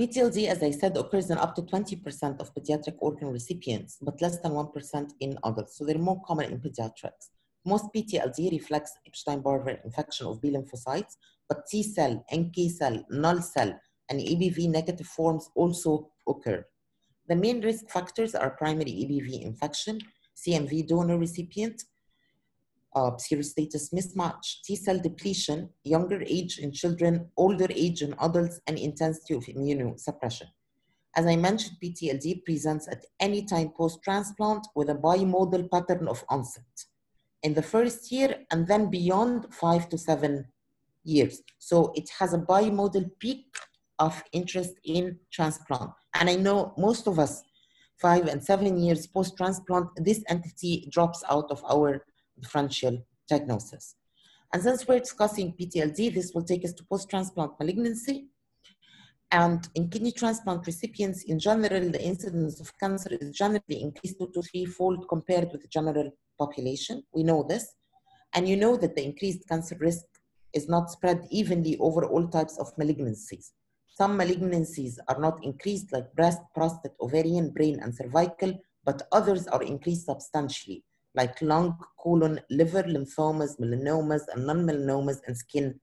PTLD, as I said, occurs in up to 20% of pediatric organ recipients, but less than 1% in adults. So they're more common in pediatrics. Most PTLD reflects Epstein-Barr infection of B lymphocytes, but T cell, NK cell, null cell, and EBV negative forms also occur. The main risk factors are primary EBV infection, CMV donor recipient, uh, serostatus mismatch, T cell depletion, younger age in children, older age in adults, and intensity of immunosuppression. As I mentioned, PTLD presents at any time post-transplant with a bimodal pattern of onset in the first year and then beyond five to seven years. So it has a bimodal peak of interest in transplant. And I know most of us, five and seven years post-transplant, this entity drops out of our differential diagnosis. And since we're discussing PTLD, this will take us to post-transplant malignancy. And in kidney transplant recipients, in general, the incidence of cancer is generally increased two to three-fold compared with the general population. We know this. And you know that the increased cancer risk is not spread evenly over all types of malignancies. Some malignancies are not increased like breast, prostate, ovarian, brain, and cervical, but others are increased substantially like lung, colon, liver, lymphomas, melanomas, and non-melanomas, and skin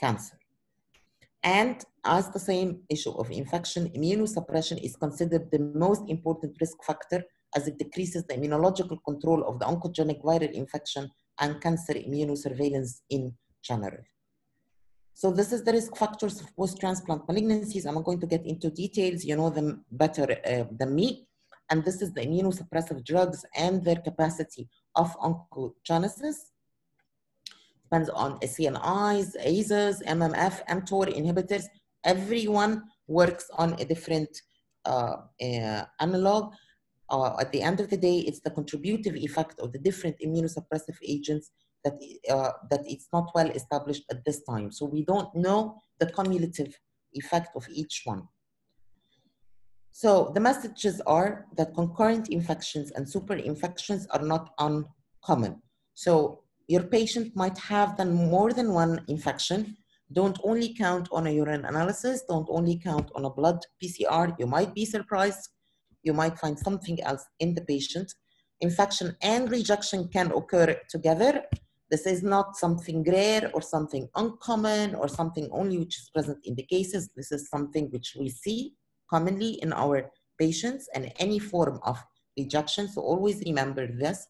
cancer. And as the same issue of infection, immunosuppression is considered the most important risk factor as it decreases the immunological control of the oncogenic viral infection and cancer immunosurveillance in general. So this is the risk factors of post-transplant malignancies. I'm not going to get into details, you know them better uh, than me. And this is the immunosuppressive drugs and their capacity of oncogenesis. Depends on CNIs, AZAs, MMF, mTOR inhibitors. Everyone works on a different uh, uh, analog. Uh, at the end of the day, it's the contributive effect of the different immunosuppressive agents that, uh, that it's not well established at this time. So we don't know the cumulative effect of each one. So the messages are that concurrent infections and super infections are not uncommon. So your patient might have then more than one infection. Don't only count on a urine analysis. Don't only count on a blood PCR. You might be surprised. You might find something else in the patient. Infection and rejection can occur together. This is not something rare or something uncommon or something only which is present in the cases. This is something which we see commonly in our patients and any form of rejection. So always remember this.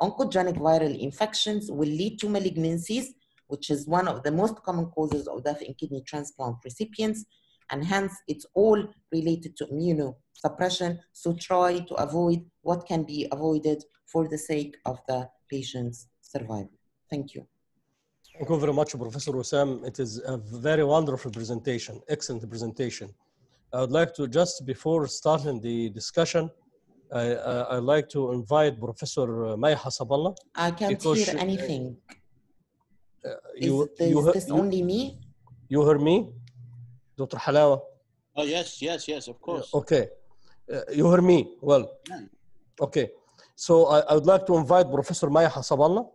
Oncogenic viral infections will lead to malignancies, which is one of the most common causes of death in kidney transplant recipients. And hence, it's all related to immunosuppression. So try to avoid what can be avoided for the sake of the patient's survival. Thank you. Thank you very much, Professor Wesam. It is a very wonderful presentation, excellent presentation. I would like to just before starting the discussion, I, I, I'd like to invite Professor Maya Hasaballah. I can't Because hear she- anything. Uh, Is, you, this, you, hear- this you, only me? you heard me? Dr. Halawa? Oh yes, yes, yes, of course. Okay. Uh, you heard me? Well, okay. So I, I would like to invite Professor Maya Hasaballah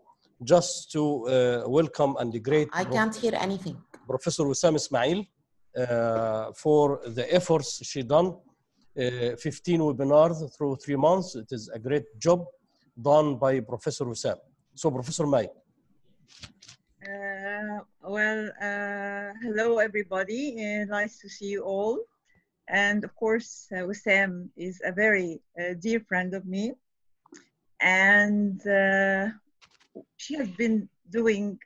just to uh, welcome and the great. I can't hear anything. Professor Wesam Ismail uh, for the efforts she done. Uh, 15 webinars through three months. It is a great job done by Professor Wesam. So Professor May. Uh, well, uh, hello everybody. Uh, nice to see you all. And of course, uh, Wesam is a very uh, dear friend of me. And uh, she has been doing,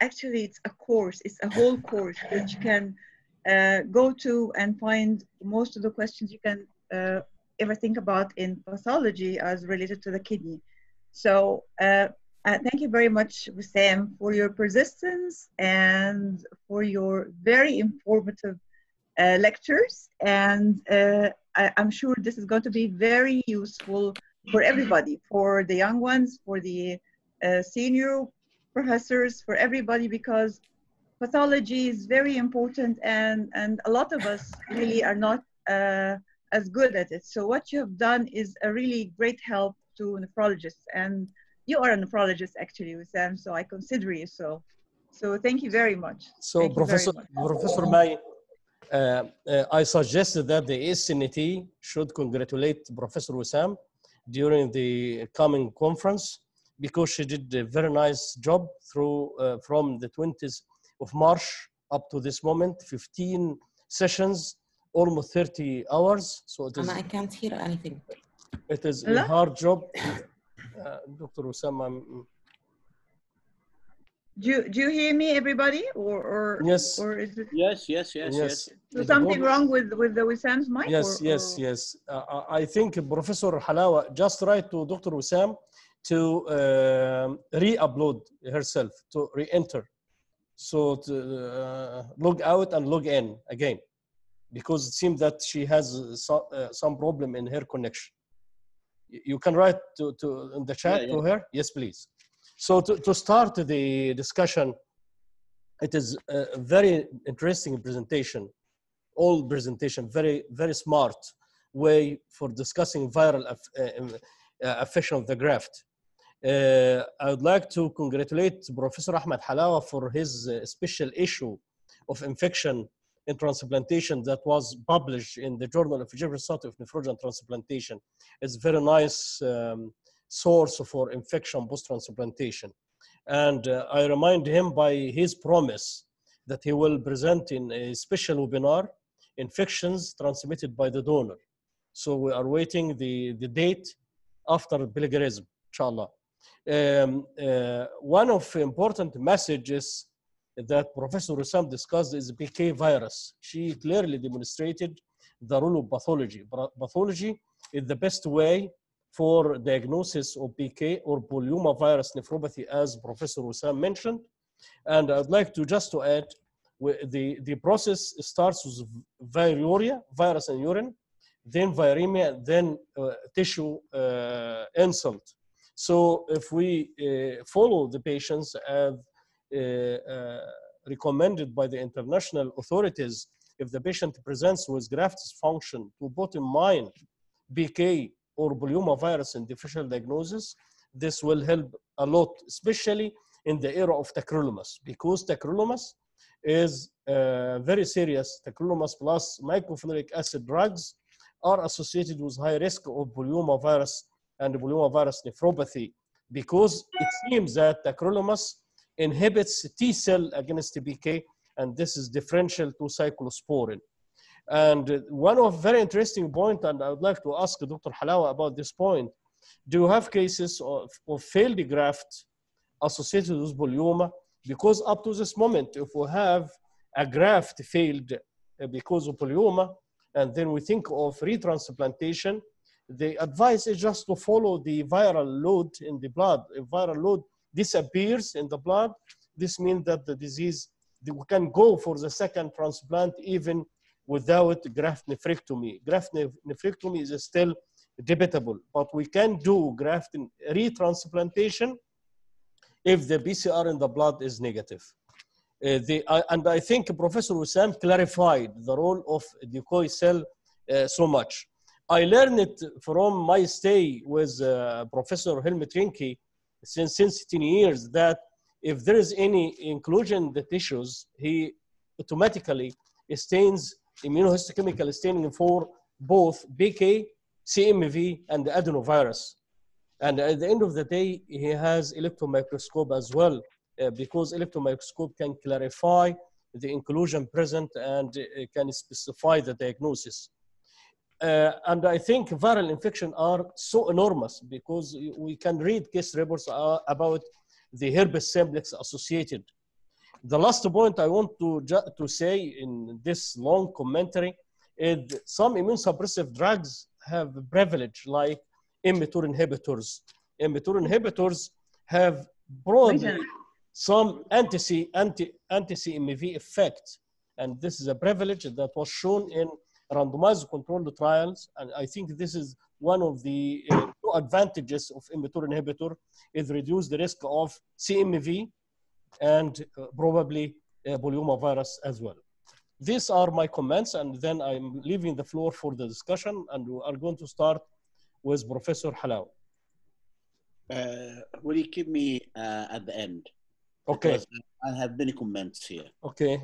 actually, it's a course, it's a whole course you can uh, go to and find most of the questions you can uh, ever think about in pathology as related to the kidney. So, uh, uh, thank you very much, Sam for your persistence and for your very informative uh, lectures. And uh, I, I'm sure this is going to be very useful for everybody, for the young ones, for the uh, senior professors, for everybody, because pathology is very important and, and a lot of us really are not uh, as good at it. So what you have done is a really great help to nephrologists. And you are a nephrologist actually, Wesam, so I consider you so. So thank you very much. So Thank Professor, much. Professor May, uh, uh, I suggested that the SNT should congratulate Professor Wesam during the coming conference because she did a very nice job through uh, from the 20th of March up to this moment, 15 sessions, almost 30 hours. So it is, And I can't hear anything. it is a hard job. Uh, Dr. Wesam, I'm, Do you, do you hear me, everybody? Or, or, yes, or is it Yes, yes, yes, yes. yes. is something wrong with, with the Wesam's mic? Yes, or, yes, or- yes. Uh, I I think Professor Halawa just write to Dr. Wesam to um re-upload herself, to re-enter. So to uh, log out and log in again, because it seems that she has so, uh, some problem in her connection. You can write to, to in the chat Yeah, to her. Yes, please. So to, to start the discussion, it is a very interesting presentation all presentation very very smart way for discussing viral aff- uh, um, uh, affection of the graft uh, i would like to congratulate professor ahmed halawa for his uh, special issue of infection in transplantation that was published in the journal of egyptian society of nephrology and transplantation it's a very nice um, source for infection post transplantation and uh, i remind him by his promise that he will present in a special webinar infections transmitted by the donor. So we are waiting the, the date after pilgrimage, inshallah. Um, uh, one of the important messages that Professor Wesam discussed is BK virus. She clearly demonstrated the role of pathology. Pathology is the best way for diagnosis of BK or polyomavirus nephropathy, as Professor Wesam mentioned. And I'd like to just to add, the, the process starts with viruria, virus in urine, then viremia, then uh, tissue uh, insult. So if we uh, follow the patients as uh, uh, recommended by the international authorities, if the patient presents with graft dysfunction, to put in mind BK or polyomavirus in differential diagnosis, this will help a lot, especially in the era of tacrolimus, because tacrolimus is uh, very serious. Tacrolimus plus mycophenolic acid drugs are associated with high risk of polyomavirus and polyomavirus nephropathy because it seems that tacrolimus inhibits T cell against BK, and this is differential to cyclosporin. And one of very interesting point, and I would like to ask Dr. Halawa about this point. Do you have cases of, of failed graft associated with polyoma? Because up to this moment, if we have a graft failed uh, because of polyoma, and then we think of retransplantation, the advice is just to follow the viral load in the blood. If viral load disappears in the blood, this means that the disease, we can go for the second transplant even without graft nephrectomy. Graft neph- nephrectomy is still debatable. But we can do graft retransplantation if the PCR in the blood is negative. Uh, the, I and I think Professor Wesam clarified the role of decoy cell uh, so much. I learned it from my stay with uh, Professor Helmut Rennke since, since 10 years that if there is any inclusion in the tissues, he automatically stains immunohistochemical staining for both BK, CMV, and adenovirus. And at the end of the day, he has electron microscope as well, uh, because electron microscope can clarify the inclusion present and uh, can specify the diagnosis. Uh, and I think viral infection are so enormous because we can read case reports uh, about the herpes simplex associated. The last point I want to, to say in this long commentary is some immune suppressive drugs have privilege like mTOR inhibitors. mTOR inhibitors have broadly some anti anti anti CMV effect, and this is a privilege that was shown in randomized controlled trials. And I think this is one of the uh, advantages of mTOR inhibitor is reduce the risk of CMV and uh, probably uh, polyomavirus as well. These are my comments, and then I'm leaving the floor for the discussion, and we are going to start with Professor Halaw. Uh, will you keep me uh, at the end? Okay. Because I have many comments here. Okay.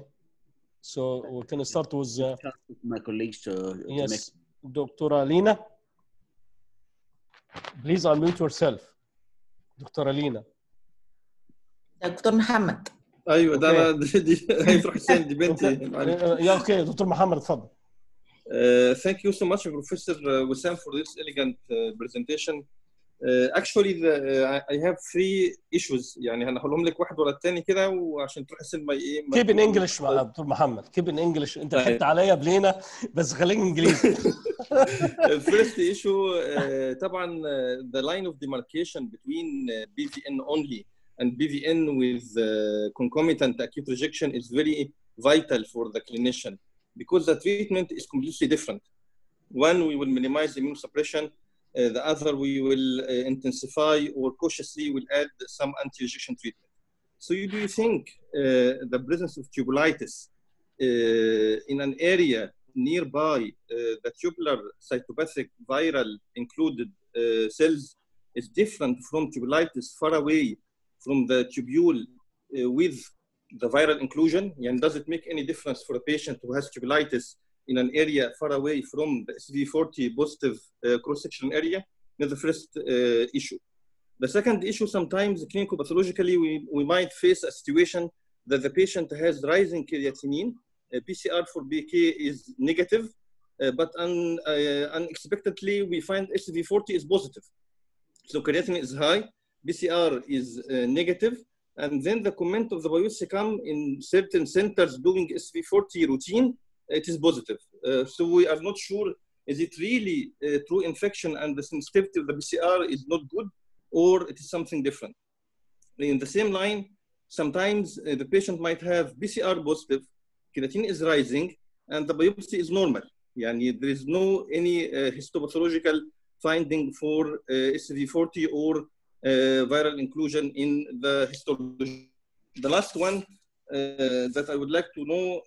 So we can start with uh, my colleagues to, to yes, make Dr. Alina. Please unmute yourself. Dr. Alina. دكتور محمد أيوه ده. أنا دي, دي هيفرح حسين دي بنتي. يا أوكي دكتور محمد اتفضل. Uh, thank you so much, Professor uh, Wissam, for this elegant uh, presentation. Uh, actually, the, uh, I have three issues يعني هنقولهم لك واحد ورا الثاني كده وعشان تروح حسين ما ايه ما- كيب ان انجلش مع دكتور محمد كيب ان انجلش انت ضحكت عليا بلينا بس خليك انجليزي First issue uh, طبعا uh, the line of demarcation between uh, BVN only and BVN with uh, concomitant acute rejection is very vital for the clinician because the treatment is completely different. One, we will minimize immunosuppression. uh, the other, we will uh, intensify or cautiously will add some anti-rejection treatment. So you, do you think uh, the presence of tubulitis uh, in an area nearby uh, the tubular cytopathic viral included cells is different from tubulitis far away from the tubule with the viral inclusion? And does it make any difference for a patient who has tubulitis in an area far away from the SV40 positive uh, cross-sectional area? That's the first uh, issue. The second issue, sometimes clinical pathologically, we, we might face a situation that the patient has rising creatinine. Uh, PCR for BK is negative, uh, but un, uh, unexpectedly we find SV40 is positive. So creatinine is high, PCR is uh, negative, and then the comment of the biopsy come in certain centers doing SV40 routine, it is positive. Uh, so we are not sure is it really uh, true infection and the sensitivity of the PCR is not good, or it is something different. In the same line, sometimes uh, the patient might have PCR positive, creatinine is rising, and the biopsy is normal. Yani there is no any uh, histopathological finding for uh, SV40 or uh, viral inclusion in the histology. The last one uh, that I would like to know,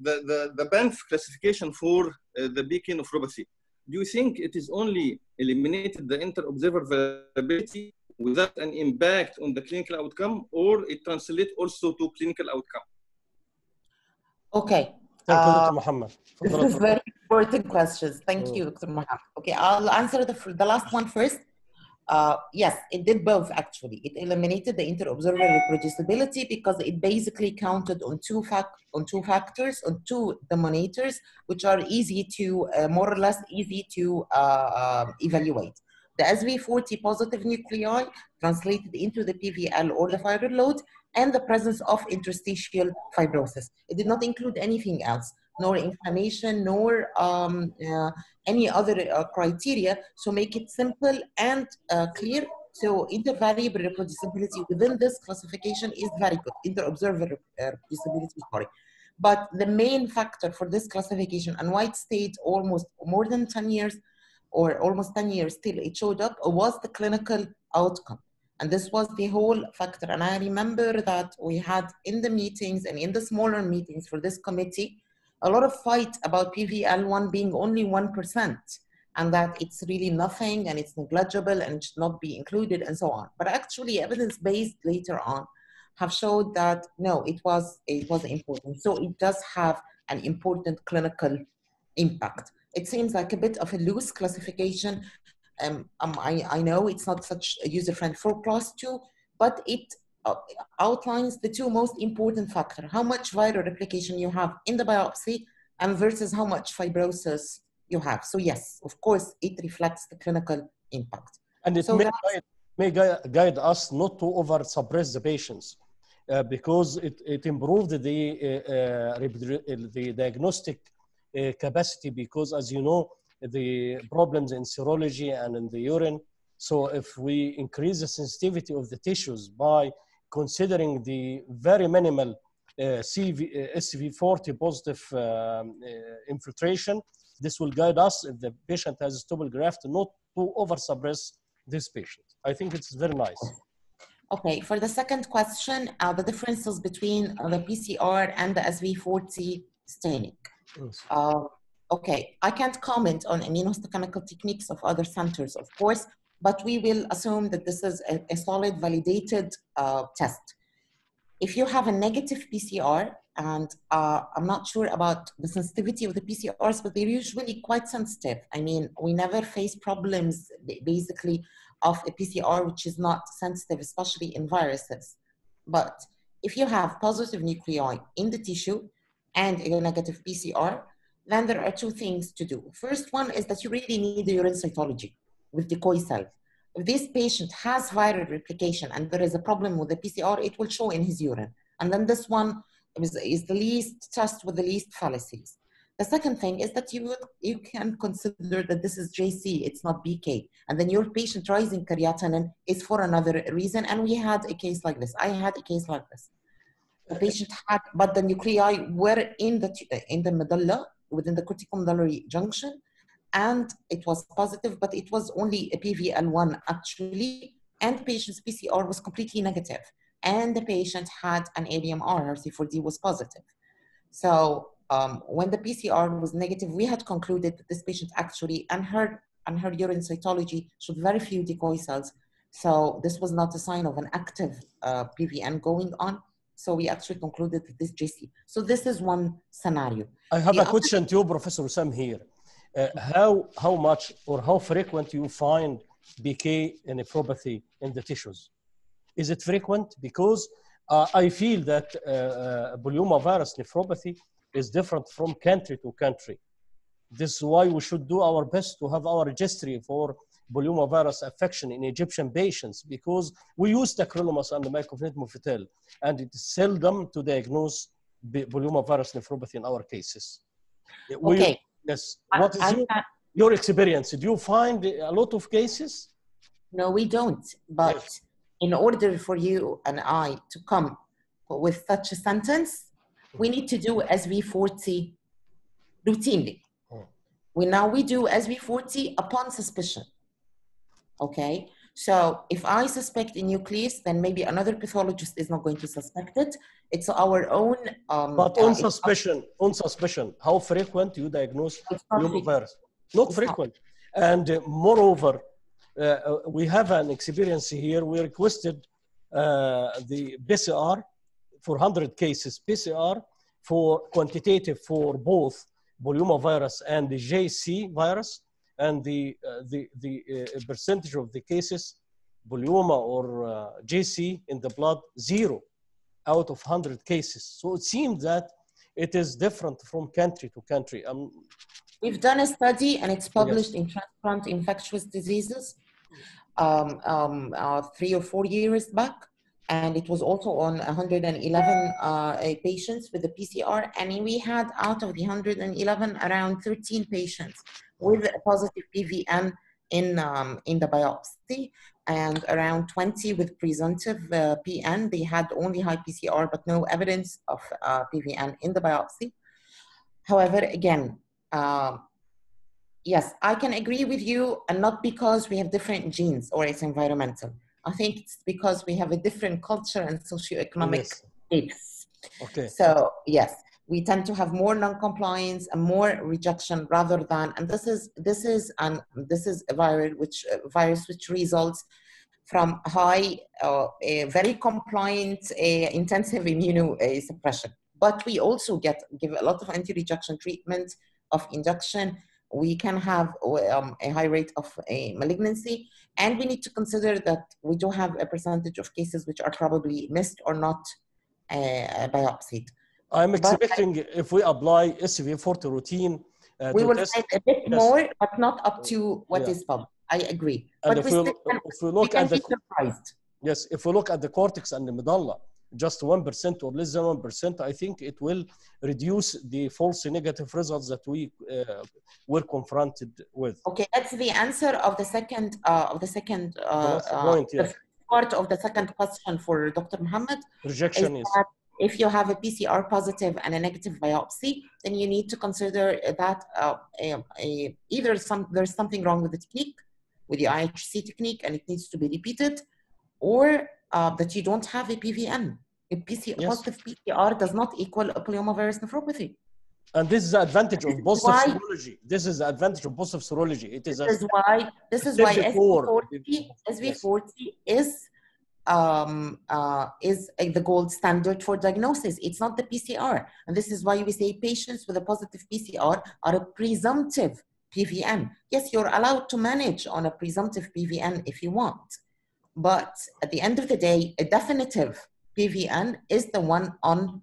the, the, the Banff classification for uh, the of nephropathy. Do you think it is only eliminated the inter-observer variability without an impact on the clinical outcome, or it translates also to clinical outcome? Okay. Uh, Muhammad. This is very important questions. Thank you, Dr. Mohammed. Okay, I'll answer the, the last one first. Uh, yes, it did both actually. It eliminated the inter-observer reproducibility because it basically counted on two fac- on two factors, on two denominators, which are easy to uh, more or less easy to uh, um, evaluate. The SV40 positive nuclei translated into the PVL or the viral load, and the presence of interstitial fibrosis. It did not include anything else, nor inflammation, nor um, uh, any other uh, criteria. So make it simple and uh, clear. So intervariable reproducibility within this classification is very good. Inter-observer reproducibility, sorry. But the main factor for this classification, and why it stayed almost more than 10 years, or almost 10 years still it showed up was the clinical outcome. And this was the whole factor. And I remember that we had in the meetings and in the smaller meetings for this committee, a lot of fight about PVL1 being only 1% and that it's really nothing and it's negligible and should not be included and so on. But actually evidence-based later on have showed that no, it was, it was important. So it does have an important clinical impact. It seems like a bit of a loose classification. Um, um, I, I know it's not such a user-friendly for class two, but it outlines the two most important factors, how much viral replication you have in the biopsy and versus how much fibrosis you have. So yes, of course, it reflects the clinical impact. And it So may, guide, may guide us not to over suppress the patients uh, because it, it improved the, uh, uh, the diagnostic uh, capacity because as you know, the problems in serology and in the urine. So if we increase the sensitivity of the tissues by considering the very minimal uh, CV, uh, SV40 positive um, uh, infiltration, this will guide us if the patient has a stable graft not to over suppress this patient. I think it's very nice. Okay, for the second question, uh, the differences between uh, the PCR and the SV40 staining. Uh, okay, I can't comment on immunohistochemical techniques of other centers, of course, but we will assume that this is a, a solid validated uh, test. If you have a negative PCR, and uh, I'm not sure about the sensitivity of the PCRs, but they're usually quite sensitive. I mean, we never face problems basically of a PCR which is not sensitive, especially in viruses. But if you have positive nuclei in the tissue and a negative PCR, then there are two things to do. First one is that you really need the urine cytology with decoy cells. If this patient has viral replication and there is a problem with the PCR, it will show in his urine. And then this one is, is the least test with the least fallacies. The second thing is that you would, you can consider that this is JC, it's not BK, and then your patient rising creatinine is for another reason. And we had a case like this. I had a case like this. The patient had, but the nuclei were in the in the medulla within the corticomedullary junction, and it was positive, but it was only a PVL1 actually, and patient's PCR was completely negative, and the patient had an ABMR, RC4D was positive. So um, when the PCR was negative, we had concluded that this patient actually, and her, and her urine cytology showed very few decoy cells. So this was not a sign of an active uh, PVN going on. So we actually concluded that this JC. So this is one scenario. I have The a question to you, Professor Sam here. Uh, how, how much or how frequent you find BK nephropathy in the tissues? Is it frequent? Because uh, I feel that uh, uh, nephropathy is different from country to country. This is why we should do our best to have our registry for polyomavirus affection in Egyptian patients because we use tacrolimus and mycophenolate mofetil, and it is seldom to diagnose polyomavirus nephropathy in our cases. We- Okay. Yes. What is your, your experience? Do you find a lot of cases? No, we don't. But Yes. in order for you and I to come with such a sentence, we hmm. need to do SV40 routinely. Oh. We now we do SV40 upon suspicion. Okay. So if I suspect a nucleus, then maybe another pathologist is not going to suspect it. It's our own. Um, But uh, on it's- suspicion, on suspicion, how frequent you diagnose it's not frequent. Not It's not. frequent. And uh, moreover, uh, uh, we have an experience here. We requested uh, the PCR for 100 cases, PCR for quantitative for both polyomavirus and the JC virus, and the uh, the the uh, percentage of the cases polyoma or uh, JC in the blood zero out of 100 cases. So it seems that it is different from country to country. Um, We've done a study and it's published in Transplant Infectious Diseases um, um, uh, three or four years back. And it was also on 111 uh, patients with the PCR. And we had out of the 111, around 13 patients with a positive PVN in, um, in the biopsy and around 20 with presumptive uh, PN. They had only high PCR, but no evidence of uh, PVN in the biopsy. However, again, uh, Yes, I can agree with you, and not because we have different genes or it's environmental. I think it's because we have a different culture and socioeconomic Yes. base. Okay. So yes, we tend to have more non-compliance and more rejection rather than, and this is this is and this is a virus which uh, virus which results from high, uh, very compliant, uh, intensive immunosuppression. But we also get give a lot of anti-rejection treatment of induction. We can have um, a high rate of a malignancy, and we need to consider that we do have a percentage of cases which are probably missed or not uh, biopsied. I'm I- expecting if we apply SV40 routine, uh, we will test- take a bit Yes. more, but not up to what is Yeah. published. I agree. and but if we we, can, if we we look can at the surprised. yes, if we look at the cortex and the medulla, just one percent or less than one percent, I think it will reduce the false negative results that we uh, were confronted with. Okay, that's the answer of the second uh, of the second uh, uh, point, yeah. part of the second question for Dr. Muhammad is Rejection is if you have a PCR positive and a negative biopsy, then you need to consider that uh, a- a- either some there's something wrong with the technique, with the IHC technique, and it needs to be repeated, or uh, that you don't have a PVN. A PC, Yes. positive PCR does not equal a polyomavirus nephropathy. and this is the advantage of positive why- serology. This is the advantage of positive serology. It is a This is why this is why before- SV40 SV40 is um, uh, is uh, the gold standard for diagnosis. It's not the PCR, and this is why we say patients with a positive PCR are a presumptive PVN. Yes, you're allowed to manage on a presumptive PVN if you want, but at the end of the day, a definitive PVN is the one on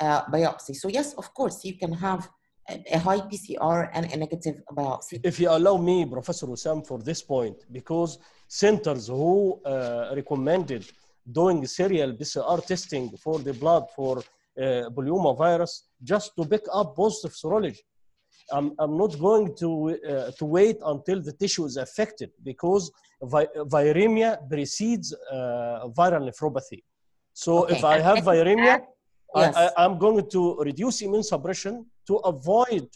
uh, biopsy. So yes, of course, you can have a, a high PCR and a negative biopsy. if you allow me, Professor Wesam, for this point, because centers who uh, recommended doing serial PCR testing for the blood for uh, virus just to pick up positive serology. I'm, I'm not going to, uh, to wait until the tissue is affected because vi- viremia precedes uh, viral nephropathy. So Okay, if I have viremia, Yes. I, I'm going to reduce immune suppression to avoid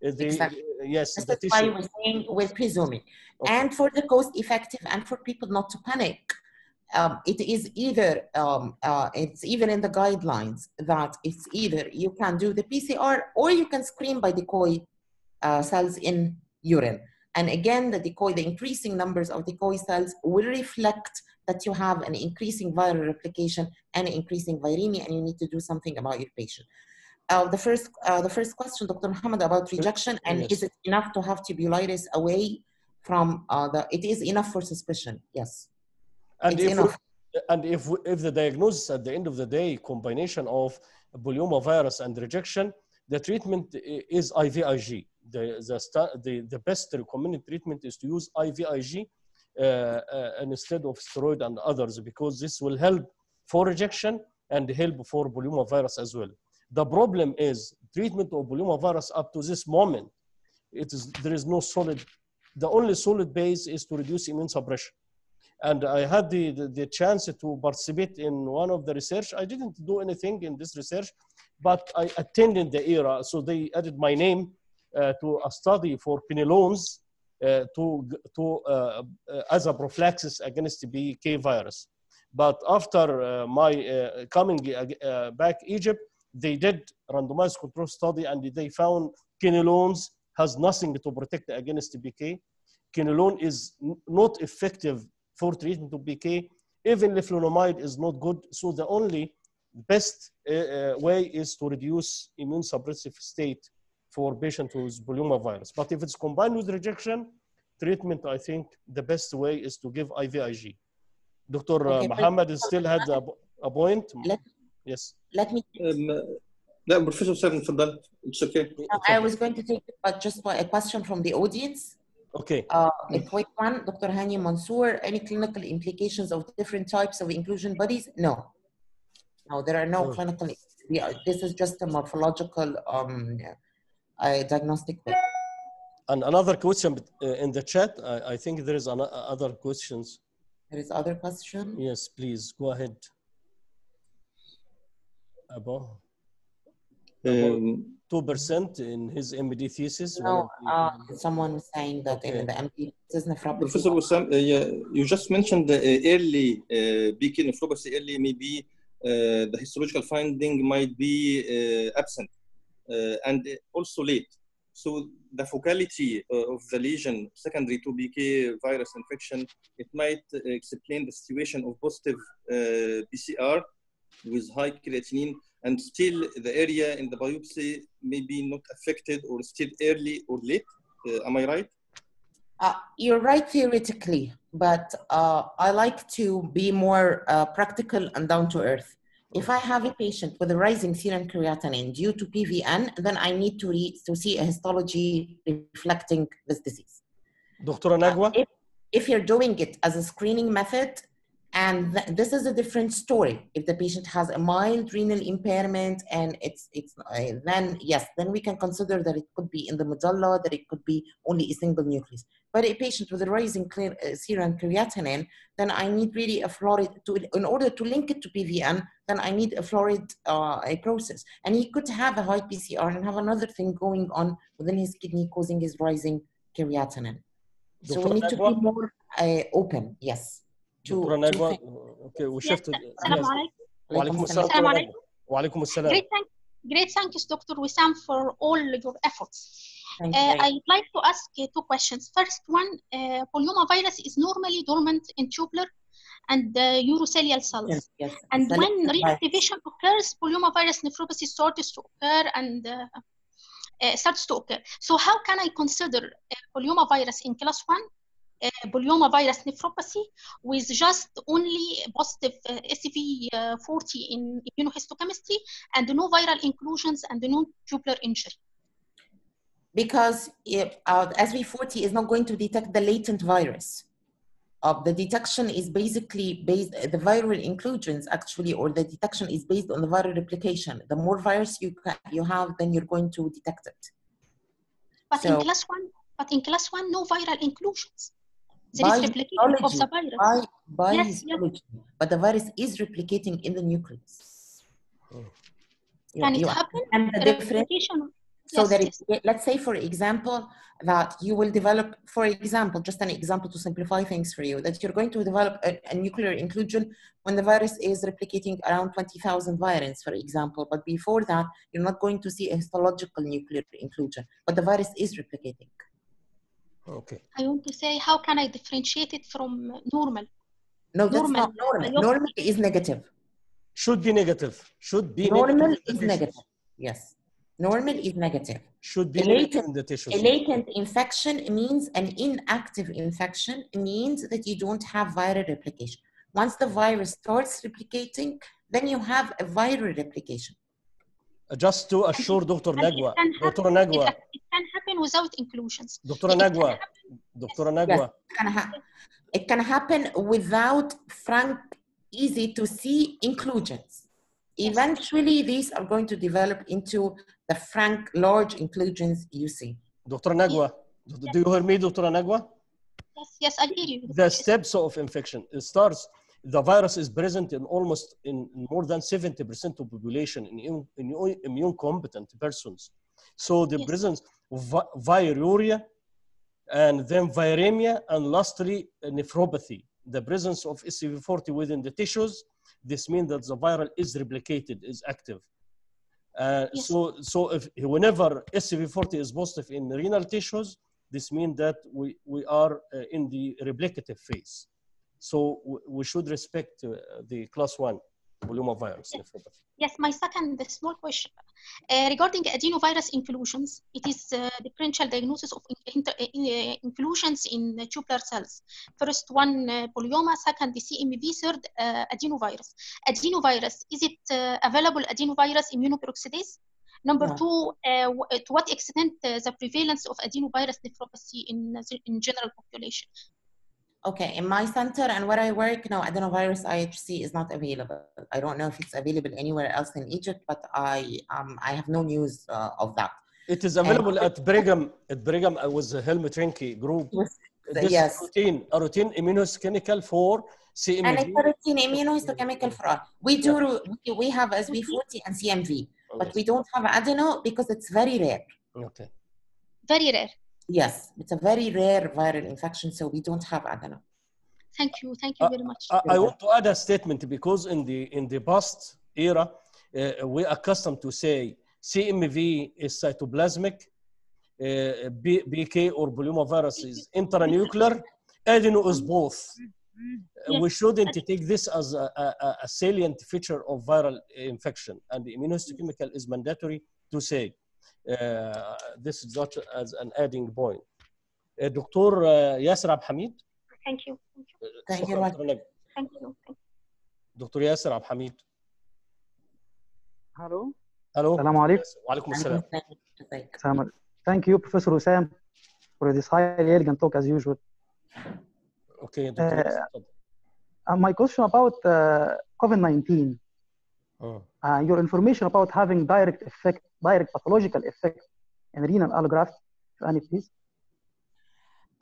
the Exactly. uh, yes that's, why we're saying we're presuming. Okay. And for the cost effective and for people not to panic, um, it is either, um, uh, it's even in the guidelines that it's either you can do the PCR or you can screen by decoy uh, cells in urine. And again, the decoy, the increasing numbers of decoy cells will reflect that you have an increasing viral replication and increasing viremia, and you need to do something about your patient. Uh, the first, uh, the first question, Dr. Muhammad, about rejection, and Yes. is it enough to have tubulitis away from uh, the? It is enough for suspicion. Yes, And it's if, we, enough. and if, if the diagnosis at the end of the day, combination of virus and rejection, the treatment is IVIG. The, the, the, the best recommended treatment is to use IVIG uh, uh, instead of steroid and others because this will help for rejection and help for virus as well. The problem is treatment of virus up to this moment, it is, there is no solid, the only solid base is to reduce immune suppression and I had the, the, the chance to participate in one of the research. I didn't do anything in this research, but I attended the era. So they added my name uh, to a study for quinolones uh, to, to, uh, as a prophylaxis against the BK virus. But after uh, my uh, coming uh, back Egypt, they did randomized control study and they found quinolones has nothing to protect against BK. Quinolone is not effective for treatment of BK. Even leflunomide is not good. So the only best uh, uh, way is to reduce immune suppressive state for patient with virus. But if it's combined with rejection, treatment, I think the best way is to give IVIG. Dr. uh, Okay, but- Muhammad still had a, a point. Let- Yes. Let me. Um, no, Professor Seven, for that, it's okay. I was going to take but just a question from the audience. Okay. Uh, a quick one, Dr. Hani Mansour. Any clinical implications of different types of inclusion bodies? No. No, there are no oh. clinical. We are, this is just a morphological um, uh, diagnostic. And another question uh, in the chat. I, I think there is an, other questions. There is other question. Yes, please go ahead. Abo. Um, 2% in his MD thesis. No, the- uh, someone was saying that Okay. in the MD is nephropathy. Professor Wesam, uh, yeah, you just mentioned the uh, early uh, BK nephropathy early, maybe uh, the histological finding might be uh, absent uh, and also late. So the focality uh, of the lesion secondary to BK virus infection, it might uh, explain the situation of positive uh, PCR with high creatinine and still the area in the biopsy may be not affected or still early or late. Uh, am I right? Uh, you're right theoretically, but uh, I like to be more uh, practical and down to earth. If I have a patient with a rising serum creatinine due to PVN, then I need to, re- to see a histology reflecting this disease. Dr. Nagwa? If, if you're doing it as a screening method, and th- this is a different story. If the patient has a mild renal impairment and it's it's uh, then yes, then we can consider that it could be in the medulla, that it could be only a single nucleus. But a patient with a rising clear, uh, serum creatinine, then I need really a florid to in order to link it to PVN. Then I need a florid uh, a process, and he could have a high PCR and have another thing going on within his kidney causing his rising creatinine. So we need to be more uh, open. Yes to great, thank, great thanks Dr. Wesam for all your efforts. Uh, I'd like to ask uh, two questions. First one, uh, polyomavirus is normally dormant in tubular and uh, the urocellular cells. Yes, yes. And Cell when reactivation occurs, polyomavirus nephropathy starts to occur and uh, uh, starts to occur. So how can I consider uh, polyomavirus in class one? Uh, polyomavirus nephropathy with just only positive uh, SV40 in immunohistochemistry and no viral inclusions and no tubular injury? because if, uh, SV40 is not going to detect the latent virus. Uh, the detection is basically based, the viral inclusions actually, or the detection is based on the viral replication. The more virus you, you have, then you're going to detect it. But So- in class one, but in class one, no viral inclusions. There By is replication of the virus. By, by Yes, yes. but the virus is replicating in the nucleus. Oh. You- Can it happen? understand the difference? Replication. So Yes, that yes. it, let's say, for example, that you will develop, for example, just an example to simplify things for you, that you're going to develop a, a nuclear inclusion when the virus is replicating around 20,000 virions, for example. But before that, you're not going to see a histological nuclear inclusion, but the virus is replicating. Okay. I want to say, how can I differentiate it from normal? No, that's normal. not normal. Normal is negative. Should be negative. Should be normal negative is negative. Yes. Normal is negative. Should be latent, the tissue. A latent infection means an inactive infection means that you don't have viral replication. Once the virus starts replicating, then you have a viral replication just to assure Dr. And it Nagwa can Dr. happen- Nagwa It, it can happen without inclusions. Dr. It Nagwa Dr. Nagwa It can, it can happen without frank, easy to see inclusions. Eventually, these are going to develop into the frank, large inclusions you see. Dr. Nagwa do you hear me Dr. Nagwa Yes, yes, I hear you. the steps of infection it starts the virus is present in almost in more than 70% of population in, in, immune competent persons so the Yes. presence of vi- viruria and then viremia and lastly uh, nephropathy the presence of SV40 within the tissues this means that the viral is replicated is active uh, Yes. so so if whenever SV40 is positive in renal tissues this means that we, we are uh, in the replicative phase. So w- we should respect uh, the class one polyomavirus nephropathy. Yes, my second small question uh, regarding adenovirus inclusions. It is uh, differential diagnosis of in- inter- uh, inclusions in the tubular cells. First one uh, polyoma, second the CMV, third uh, adenovirus. Adenovirus is it uh, available adenovirus immunoperoxidase? Number No. two, uh, w- uh, to what extent uh, the prevalence of adenovirus nephropathy in in general population? Okay, in my center and where I work, no, adenovirus IHC is not available. I don't know if it's available anywhere else in Egypt, but I um, I have no news uh, of that. It is available at Brigham, at Brigham uh, with the Helmut Rennke group. Yes, This yes. routine, a routine immunohistochemical for And it's CMV. a routine immunohistochemical for all. We do, we- we have SV40 and CMV. but we don't have adeno because it's very rare. Okay. Very rare. Yes, it's a very rare viral infection, so we don't have adeno. Thank you. Thank you very much. I, I want to add a statement because in the in the past era, uh, we're accustomed to say CMV is cytoplasmic, uh, B- BK or polyomavirus is intranuclear, adeno is both. Uh, Yes. We shouldn't take this as a, a, a salient feature of viral infection, and the immunohistochemical is mandatory to say. Uh, this is not as an adding point. Uh, دكتور uh, ياسر عبد الحميد Thank you. Thank you. Thank you شكراً very much. دكتور نجم. Thank you. Thank you. دكتور ياسر عبد الحميد Hello. الو السلام عليكم. وعليكم السلام ازيك؟ Sam. Thank you, Professor Wissam, for this highly elegant talk as usual. اوكي دكتور آه، ياسر اتفضل Uh, my question about uh, COVID-19, آه. uh, your information about having direct effect, direct pathological effect in renal allograft, any, please.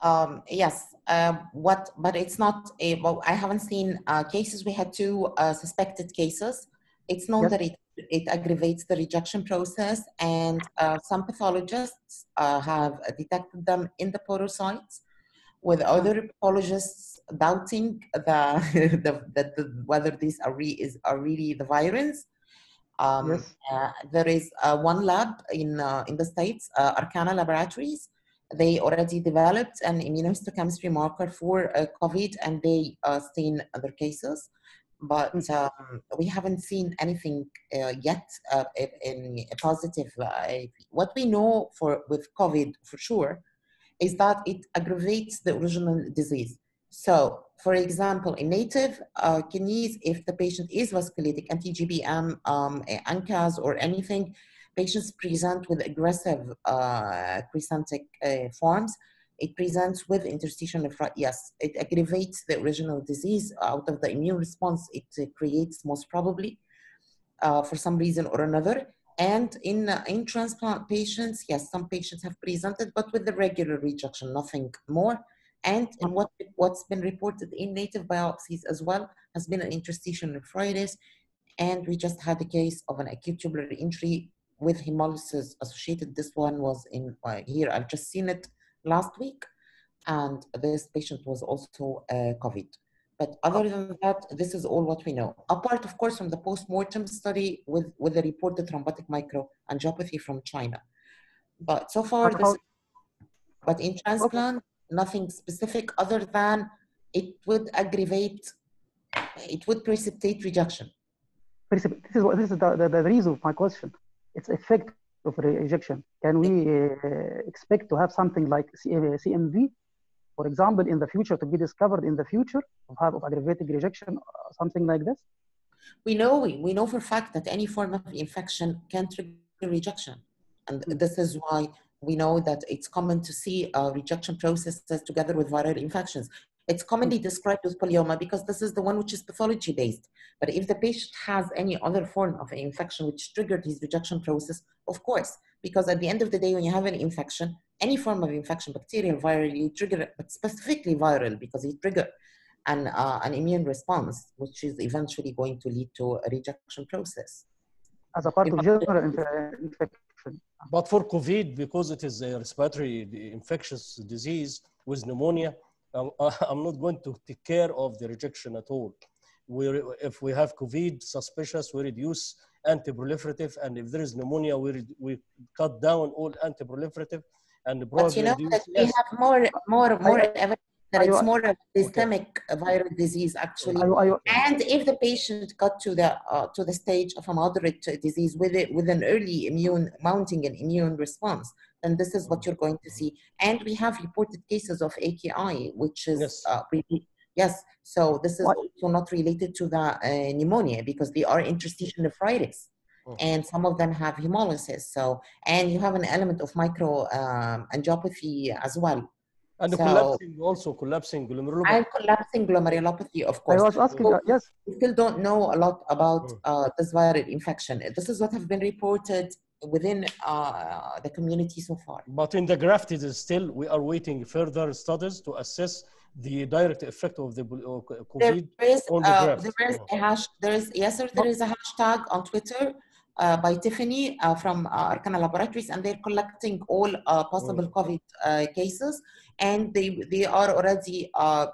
Um, yes, uh, what, but it's not a, well, I haven't seen uh, cases. We had two uh, suspected cases. It's known Yes. that it, it aggravates the rejection process, and uh, some pathologists uh, have detected them in the podocytes, with other pathologists doubting the, the, that the, whether these are, re, is, are really the virions. Um, Yes. uh, there is uh, one lab in, uh, in the States, uh, Arkana Laboratories, they already developed an immunohistochemistry marker for uh, COVID and they uh, stain other cases. But um, we haven't seen anything uh, yet uh, in in a positive. Uh, what we know for with COVID for sure is that it aggravates the original disease. So, for example, in native uh, kidneys, if the patient is vasculitic, anti-GBM, um, ANCAS, or anything, patients present with aggressive uh, crescentic uh, forms. It presents with interstitial nephritis. Yes, it aggravates the original disease out of the immune response it uh, creates, most probably, uh, for some reason or another. And in, uh, in transplant patients, yes, some patients have presented, but with the regular rejection, nothing more. And in what, what's been reported in native biopsies as well has been an interstitial nephritis. And we just had a case of an acute tubular injury with hemolysis associated. This one was in uh, here, I've just seen it last week. And this patient was also uh, COVID. But other than that, this is all what we know. Apart, of course, from the post-mortem study with, with the reported thrombotic microangiopathy from China. But so far, this, but in transplant, nothing specific other than it would aggravate, it would precipitate rejection. This is what this is the, the, the reason of my question. It's effect of rejection. Can we uh, expect to have something like C- uh, CMV, for example, in the future to be discovered in the future of have of aggravated rejection, uh, something like this? We know, we know for a fact that any form of infection can trigger rejection. And this is why we know that it's common to see uh, rejection processes together with viral infections. It's commonly described with polyoma because this is the one which is pathology based. But if the patient has any other form of infection which triggered his rejection process, of course, because at the end of the day, when you have an infection, any form of infection, bacterial, viral, you trigger it, but specifically viral because you trigger an, uh, an immune response, which is eventually going to lead to a rejection process. As a part of general inf- infection. But for COVID, because it is a respiratory infectious disease with pneumonia, um, I'm not going to take care of the rejection at all. We, if we have COVID suspicious, we reduce anti-proliferative, and if there is pneumonia, we, we cut down all anti-proliferative, and But you know reduce. that we yes. have more, more, more evidence that it's more of a systemic viral disease actually. Are you- are you- And if the patient got to the uh, to the stage of a moderate disease with it with an early immune mounting an immune response, then this is what you're going to see. And we have reported cases of AKI, which is Yes. uh, really, yes. So this is What- also not related to the uh, pneumonia because they are interstitial nephritis. Oh. And some of them have hemolysis. So, and you have an element of micro um, angiopathy as well. And So- collapsing, also collapsing glomerulopathy. And collapsing glomerulopathy, of course. I was asking, So uh, yes, we still don't know a lot about Mm. uh, this viral infection. This is what have been reported within uh, the community so far. But in the grafted still, we are waiting further studies to assess the direct effect of the uh, COVID is, on the uh, graft. there is a hash, there is, yes, sir, there is a hashtag on Twitter uh, uh, by Tiffany uh, from uh, Arkana Laboratories, and they're collecting all possible mm. COVID cases, and they they are already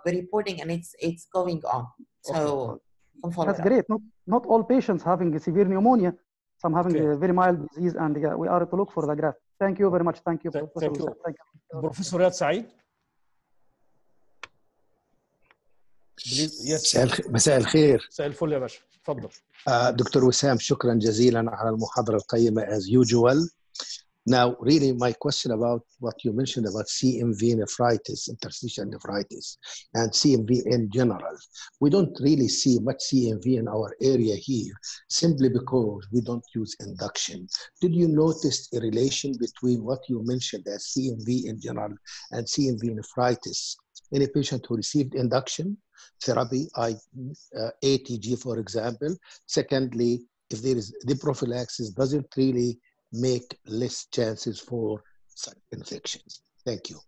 reporting, and it's it's going on. So okay. that's great. Not, not all patients having severe pneumonia. Some having okay. a very mild disease, and we are to look for the graph. Thank you very much. Thank you, Professor. Thank you. Thank you. Professor مساء الخير مساء الفل يا باشا اتفضل آه، دكتور وسام شكرا جزيلا على المحاضرة القيمة as usual. Now, really, my question about what you mentioned about CMV nephritis, interstitial nephritis, and CMV in general. We don't really see much CMV in our area here simply because we don't use induction. Did you notice a relation between what you mentioned as CMV in general and CMV nephritis in a patient who received induction therapy, I, uh, ATG, for example? Secondly, if there is the prophylaxis doesn't really make less chances for such infections. Thank you.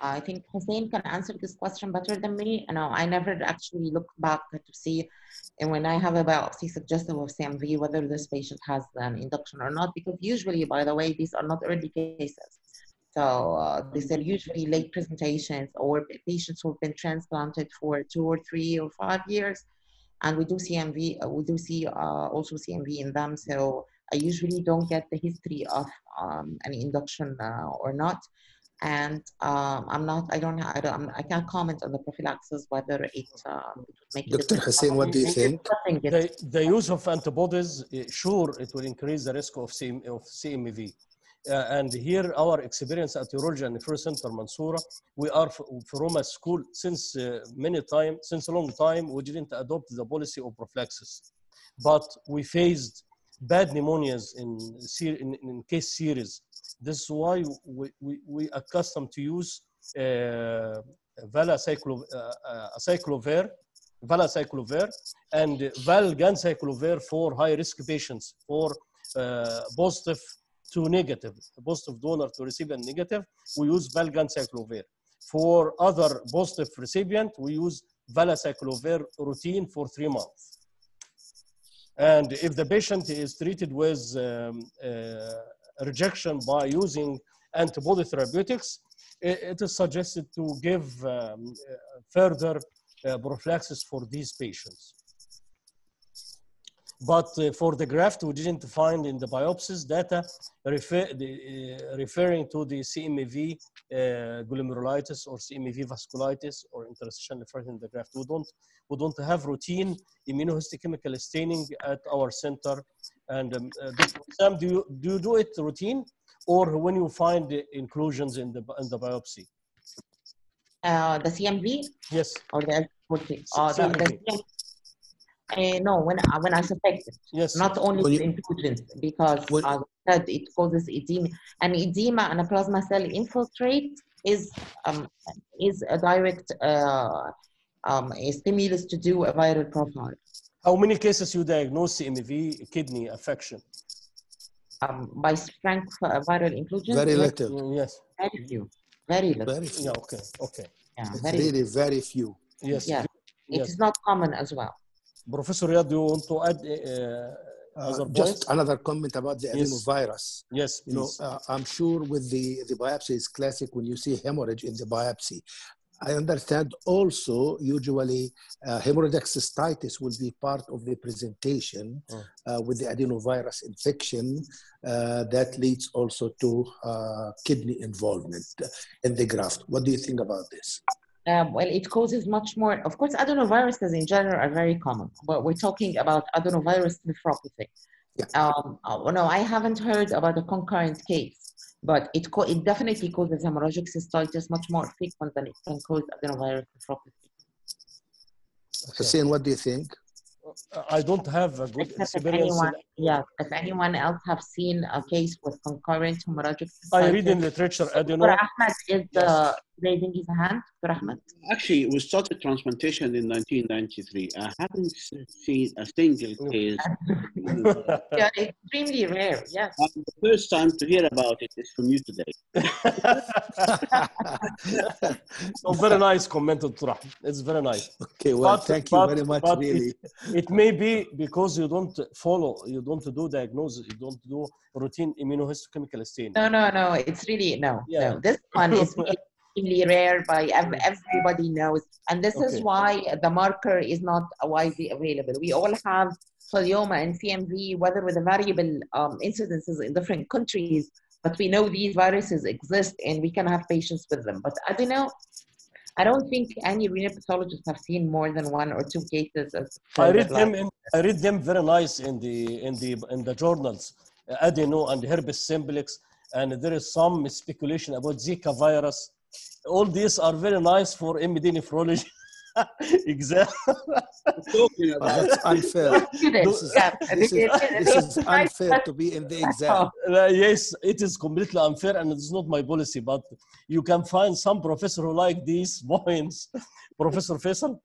I think Hussein can answer this question better than me. Know, I never actually look back to see, and when I have a biopsy suggestive of CMV, whether this patient has an induction or not, because usually, by the way, these are not early cases. So uh, these are usually late presentations or patients who have been transplanted for two or three or five years, and we do CMV. Uh, we do see uh, also CMV in them. So I usually don't get the history of um, any induction uh, or not and um, I'm not, I don't, I don't, I'm- can't comment on the prophylaxis whether it um, make a Dr. difference. Hussein, what do you think? Nothing the, the use of antibodies, uh, sure, it will increase the risk of, CM, of CMV. Uh, and here, our experience at Urology and Nephro Center Mansoura, we are from a school since uh, many time, since a long time, we didn't adopt the policy of prophylaxis. But we faced bad pneumonias in, in, in case series. This is why we, we, we accustomed to use uh, uh, uh, acyclovir, valacyclovir and valganciclovir for high-risk patients for uh, positive to negative, positive donor to recipient negative, we use valganciclovir. For other positive recipient, we use valacyclovir routine for three months. And if the patient is treated with um, uh, rejection by using antibody therapeutics, i- it is suggested to give um, uh, further uh, prophylaxis for these patients. But uh, for the graft, we didn't find in the biopsies data refer, the, uh, referring to the CMV uh, glomerulitis or CMV vasculitis or interstitial nephritis in the graft. We don't, we don't have routine immunohistochemical staining at our center. And um, uh, Sam, do you, do you do it routine or when you find the inclusions in the, in the biopsy? uh, the CMV Yes. or the L40? Uh, the, the. Uh, no, when I- when I suspect it, Yes. not only When the you- inclusions, because when- as I said, it causes edema, and edema and a plasma cell infiltrate is um, is a direct uh, um, a stimulus to do a viral profile. How many cases you diagnose CMV kidney affection? Um, by strength uh, viral inclusion, Very little. Mm, Yes. very few, very little. Very few. Yeah. Okay. Okay. Yeah, very. really very few. Yes. Yeah. Yes. is not common as well. Professor Riyad, do you want to add uh, Uh, just points? another comment about the Yes. adenovirus. Yes, You know, please. uh, I'm sure with the, the biopsy is classic when you see hemorrhage in the biopsy. I understand also usually uh, hemorrhagic cystitis will be part of the presentation Mm. uh, with the adenovirus infection uh, that leads also to uh, kidney involvement in the graft. What do you think about this? Um, well, it causes much more. Of course, adenoviruses in general are very common, but we're talking about adenovirus nephropathy. Yeah. Um, uh, no, I haven't heard about a concurrent case, but it co- it definitely causes hemorrhagic cystitis much more frequent than it can cause adenovirus nephropathy. Hussein, what do you think? I don't have a good Except if anyone, yeah, if anyone else have seen a case with concurrent hemorrhagic cystitis. I read in literature Dr. adeno. Ahmed is the raising his hand, Dr. Ahmed. Actually, we started transplantation in 1993. I haven't seen a single oh. case. yeah, extremely rare, yes. And the first time to hear about it is from you today. so oh, very nice comment, Dr. Ahmed. It's very nice. Okay, well, But- thank you but- very much, but really. It may be because you don't follow, you don't do diagnosis, you don't do routine immunohistochemical staining. No, no, no. It's really no, Yeah. no. This one is really extremely rare by ev- everybody knows, and this Okay. is why the marker is not widely available. We all have polyoma and CMV, whether with the variable um, incidences in different countries, but we know these viruses exist and we can have patients with them. But adeno, I don't think any renal pathologists have seen more than one or two cases. Of I read them in, I read them very nice in the in the in the journals, adeno and herpes simplex, and there is some speculation about Zika virus all these are very nice for MD nephrology exam. Oh, that's unfair. this, is, this, is, this is unfair to be in the exam. Uh, yes, it is completely unfair and it's not my policy, but you can find some professor who like these points. professor Faisal?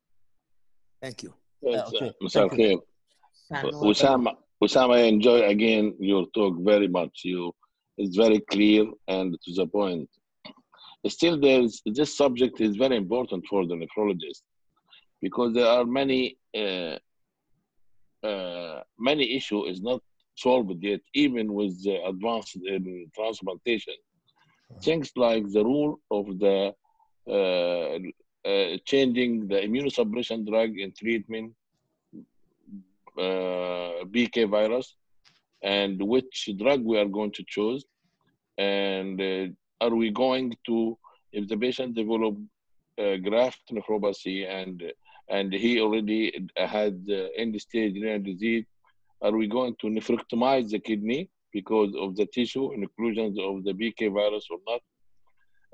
Thank you. Yeah, okay. Uh, Thank you. Uh, Usama, Usama, I enjoy again your talk very much. You, it's very clear and to the point. Still, there's this subject is very important for the nephrologist because there are many, uh, uh, many issue is not solved yet, even with the advance in transplantation. Things like the rule of the uh, uh, changing the immunosuppression drug in treatment uh, BK virus and which drug we are going to choose and uh, are we going to if the patient develop uh, graft nephropathy and and he already had uh, end stage renal disease are we going to nephrectomize the kidney because of the tissue inclusions of the BK virus or not?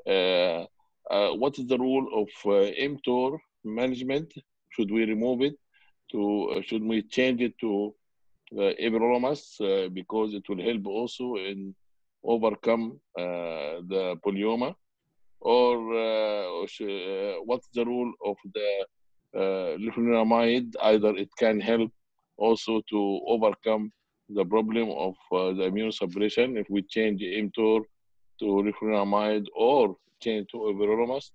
Uh, uh, what is the rule of uh, mTOR management? Should we remove it to uh, should we change it to uh, everolimus uh, because it will help also in overcome uh, the polyoma or uh, uh, what's the role of the leflunomide either it can help also to overcome the problem of uh, the immunosuppression if we change mTOR to leflunomide or change to everolimus.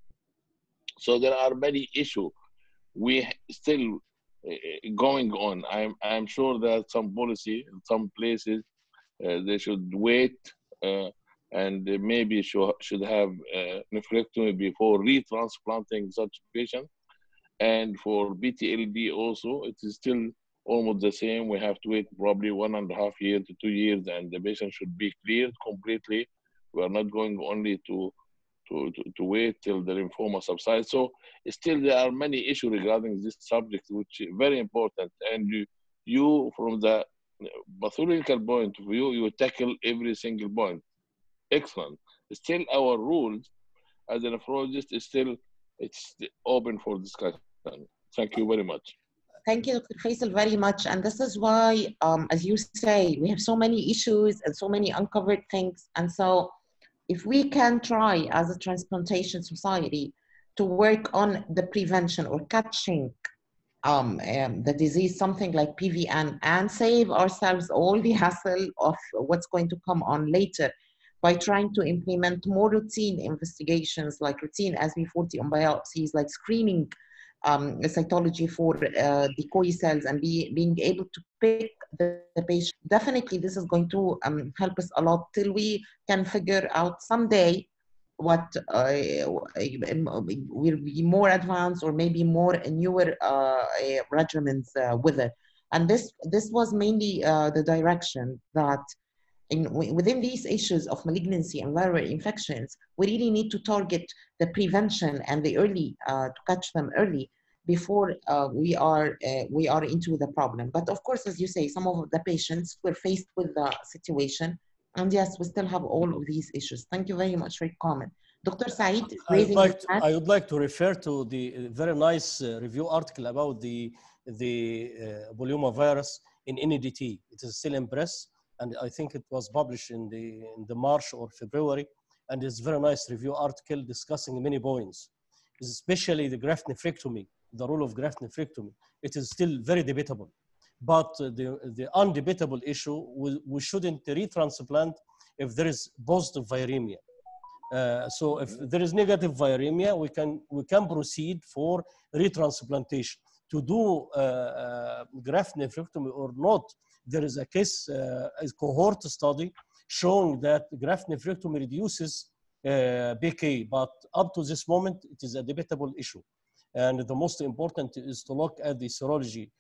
So there are many issues we still uh, going on. I'm I'm sure that some policy in some places uh, they should wait and maybe should should have uh, nephrectomy before retransplanting such patient. And for PTLD also, it is still almost the same. We have to wait probably one and a half year to two years, and the patient should be cleared completely. We are not going only to to, to, to wait till the lymphoma subsides. So still there are many issues regarding this subject, which is very important. And you, you from the pathological point of view, you tackle every single point. Excellent. Still, our rules as a nephrologist is still it's open for discussion. Thank you very much. Thank you, Dr. Faisal, very much. And this is why, um, as you say, we have so many issues and so many uncovered things. And so, if we can try as a transplantation society to work on the prevention or catching um, um, the disease, something like PVN, and save ourselves all the hassle of what's going to come on later by trying to implement more routine investigations like routine SV40 on biopsies, like screening um, cytology for uh, decoy cells and be, being able to pick the, the patient. Definitely, this is going to um, help us a lot till we can figure out someday what will be more advanced or maybe more newer uh, regimens uh, with it. And this this was mainly uh, the direction that in, within these issues of malignancy and viral infections, we really need to target the prevention and the early uh, to catch them early before uh, we are uh, we are into the problem. But of course, as you say, some of the patients were faced with the situation, and yes, we still have all of these issues. Thank you very much for your comment, Dr. Said. I would, like to, I would like to refer to the very nice uh, review article about the the uh, polyoma virus in NEDT. It is still in press, and I think it was published in the in the March or February and it's very nice review article discussing many points, especially the graft nephrectomy, the role of graft nephrectomy. It is still very debatable. But uh, the, the undebatable issue, we, we shouldn't retransplant if there is positive viremia. Uh, so if there is negative viremia, we can, we can proceed for retransplantation. To do uh, uh, graft nephrectomy or not, there is a case, uh, a cohort study showing that graft nephrectomy reduces uh, BK, but up to this moment, it is a debatable issue. And the most important is to look at the serology.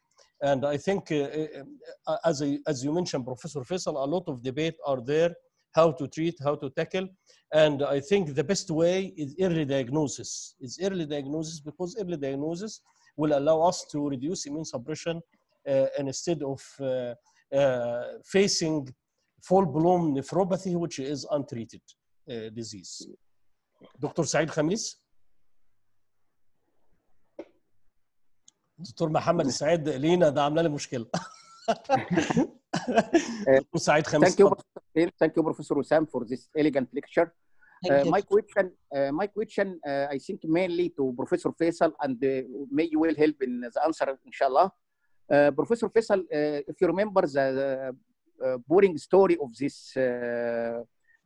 And I think, uh, uh, uh as, a, as you mentioned, Professor Faisal, a lot of debate are there, how to treat, how to tackle. And I think the best way is early diagnosis. Is early diagnosis because early diagnosis will allow us to reduce immune suppression uh, and instead of uh, uh facing full-blown nephropathy, which is untreated disease. Dr. Said Khamis? دكتور محمد السعيد لينا ده عامله لي مشكله دكتور سعيد خميس Thank you, اتفضل. Professor- thank you, Professor Wissam, for this elegant lecture. Uh, my question, uh, my question, uh, I think mainly to Professor Faisal, and uh, may you will help in the answer, inshallah. Uh, Professor Faisal, uh, if you remember the uh, boring story of this uh,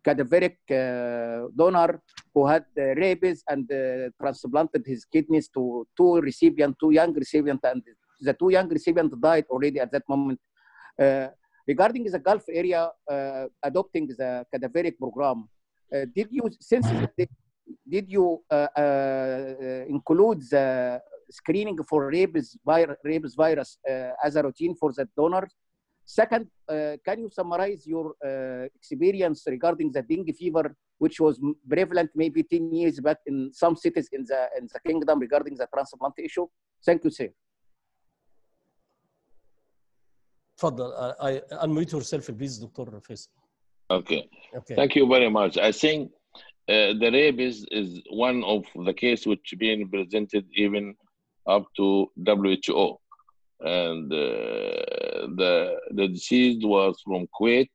cadaveric uh, donor who had uh, rabies and uh, transplanted his kidneys to two recipients, two young recipients, and the two young recipients died already at that moment. Uh, regarding the Gulf area uh, adopting the cadaveric program, uh, did you since did, you include the screening for rabies, vir- rabies virus as a routine for the donors? Second, uh, can you summarize your uh, experience regarding the dengue fever, which was prevalent maybe 10 years back in some cities in the, in the kingdom regarding the transplant issue? Thank you, sir. Fadl, I, uh, I unmute yourself, please, Dr. Faisal. Okay. okay. Thank you very much. I think uh, the rabies is one of the case which being presented even up to WHO and uh, the the disease was from Kuwait,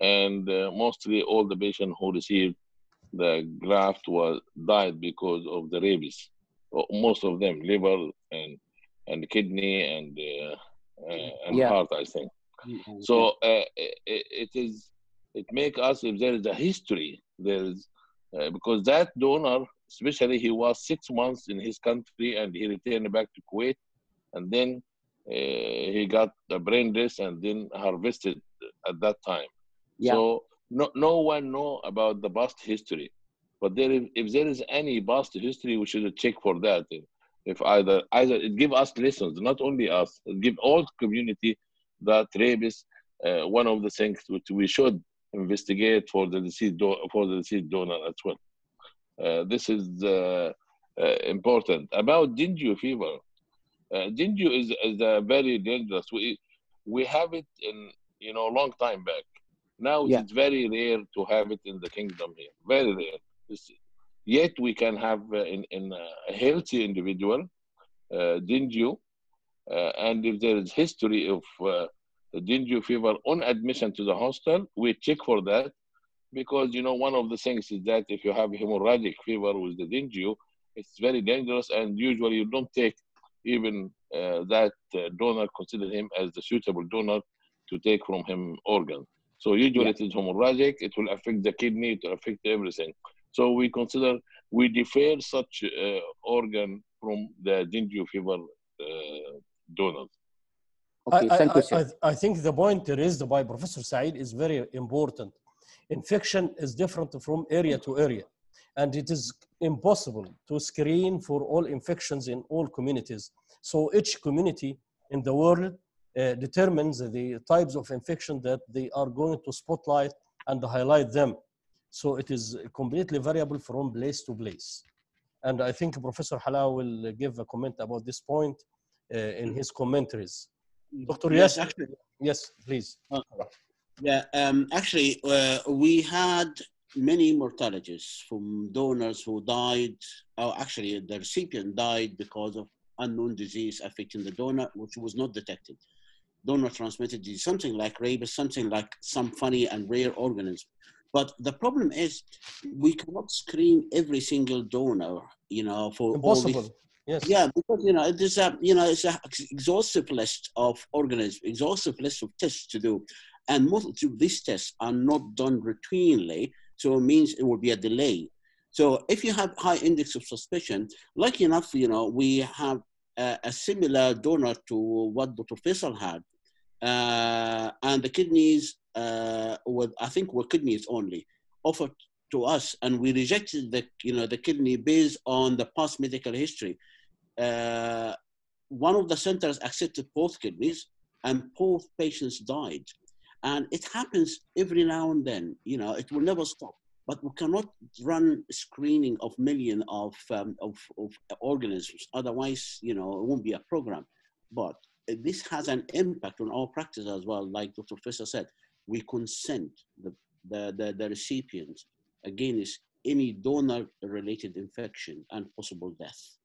and uh, mostly all the patients who received the graft was died because of the rabies. Most of them, liver and and kidney and uh, uh, and Yeah. heart, I think. So uh, it, it is it make us if there is a history there is uh, because that donor especially he was six months in his country and he returned back to Kuwait and then he got the brain death and then harvested at that time Yeah. so no, no one know about the past history but there is, if there is any past history we should check for that if either either it give us lessons not only us it give all community that rabies uh, one of the things which we should investigate for the deceased do- for the deceased donor as well. Uh, this is uh, uh, important about dengue fever. Uh, dengue is, is uh, very dangerous. We we have it in you know a long time back. Now Yeah. it's very rare to have it in the kingdom here. Very rare. It's- yet we can have uh, in in a healthy individual uh, dengue, uh, and if there is history of uh, fever on admission to the hospital, we check for that because you know one of the things is that if you have hemorrhagic fever with the dengue, it's very dangerous, and usually you don't take even uh, that uh, donor consider him as the suitable donor to take from him organ. So usually it is hemorrhagic, it will affect the kidney, it will affect everything. So we consider we defer such uh, organ from the dengue fever uh, donors. Okay, I, thank I, you, sir. I, I think the point raised by Professor Said is very important. Infection is different from area to area, and it is impossible to screen for all infections in all communities. So each community in the world uh, determines the types of infection that they are going to spotlight and highlight them. So it is completely variable from place to place. And I think Professor Hala will give a comment about this point uh, in his commentaries. Dr. Yes, Yes, actually, yes, please. Yeah, um, actually, uh, we had many mortalities from donors who died. Oh, actually, the recipient died because of unknown disease affecting the donor, which was not detected. Donor transmitted disease, something like rabies, something like some funny and rare organism. But the problem is we cannot screen every single donor, you know, for all Impossible. these Yes. yeah, because you know it is a you know it's an exhaustive list of organisms, exhaustive list of tests to do, and most of these tests are not done routinely, so it means it will be a delay. So if you have high index of suspicion, lucky enough, you know we have a, a similar donor to what Dr. Faisal had, uh, and the kidneys uh, were I think were kidneys only offered to us, and we rejected the you know the kidney based on the past medical history uh, one of the centers accepted both kidneys and both patients died. And it happens every now and then, you know, it will never stop. But we cannot run screening of million of, um, of, of organisms. Otherwise, you know, it won't be a program. But this has an impact on our practice as well. Like Dr. Faisal said, we consent the, the, the, the recipient against any donor related infection and possible death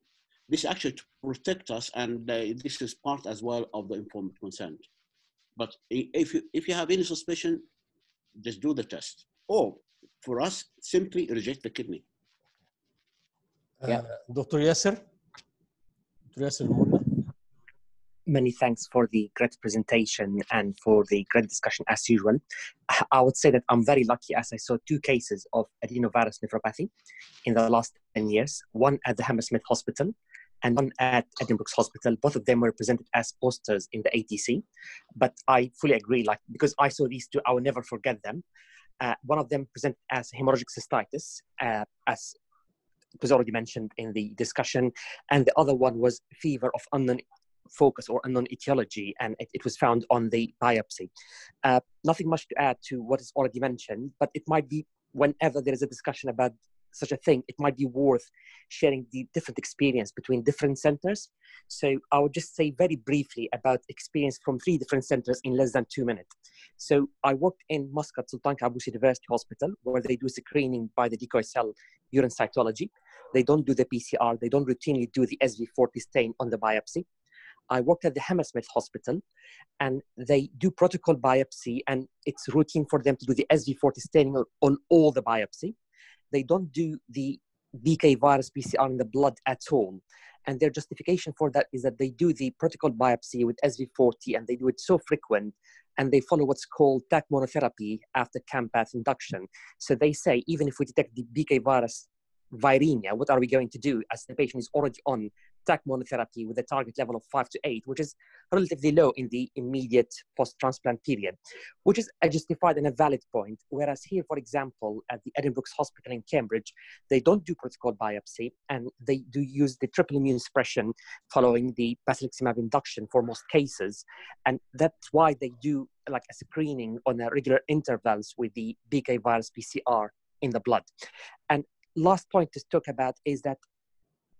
this actually to protect us and uh, this is part as well of the informed consent but if you if you have any suspicion just do the test or for us simply reject the kidney Uh, Dr. Yasser? Dr. Yasser Muna? Many thanks for the great presentation and for the great discussion as usual. I would say that I'm very lucky as I saw two cases of adenovirus nephropathy in the last 10 years, one at the Hammersmith Hospital and one at Addenbrooke's Hospital. Both of them were presented as posters in the ATC. But I fully agree, like because I saw these two, I will never forget them. Uh, one of them presented as hemorrhagic cystitis, uh, as was already mentioned in the discussion, and the other one was fever of unknown focus or unknown etiology, and it, it was found on the biopsy. Uh, nothing much to add to what is already mentioned, but it might be whenever there is a discussion about such a thing, it might be worth sharing the different experience between different centers. So I would just say very briefly about experience from three different centers in less than two minutes. So I worked in Muscat Sultan Qaboos University Hospital, where they do screening by the decoy cell urine cytology. They don't do the PCR. They don't routinely do the SV40 stain on the biopsy. I worked at the Hammersmith Hospital, and they do protocol biopsy, and it's routine for them to do the SV40 staining on all the biopsy. They don't do the BK virus PCR in the blood at all. And their justification for that is that they do the protocol biopsy with SV40 and they do it so frequent and they follow what's called TAC monotherapy after CAMPATH induction. So they say, even if we detect the BK virus viremia, what are we going to do as the patient is already on TAC monotherapy with a target level of five to eight, which is relatively low in the immediate post-transplant period, which is a justified and a valid point. Whereas here, for example, at the Addenbrooke's Hospital in Cambridge, they don't do protocol biopsy and they do use the triple immune suppression following the basiliximab induction for most cases. And that's why they do like a screening on a regular intervals with the BK virus PCR in the blood. And last point to talk about is that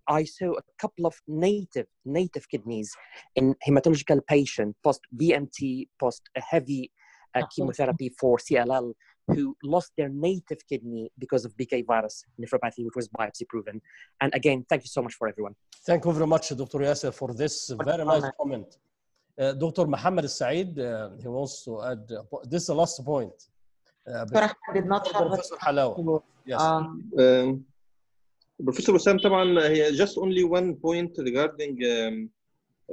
I saw a couple of native native kidneys in hematological patient post BMT, post a heavy uh, chemotherapy for CLL, who lost their native kidney because of BK virus nephropathy, which was biopsy proven. And again, thank you so much for everyone. Thank you very much, Dr. Yasser, for this very nice comment. Uh, Dr. Mohammed Saeed, uh, he wants to add, uh, this is the last point. Uh, did not have Professor Halawa. Yes. Um, Um, بروفيسور وسام طبعا هي just only one point regarding um,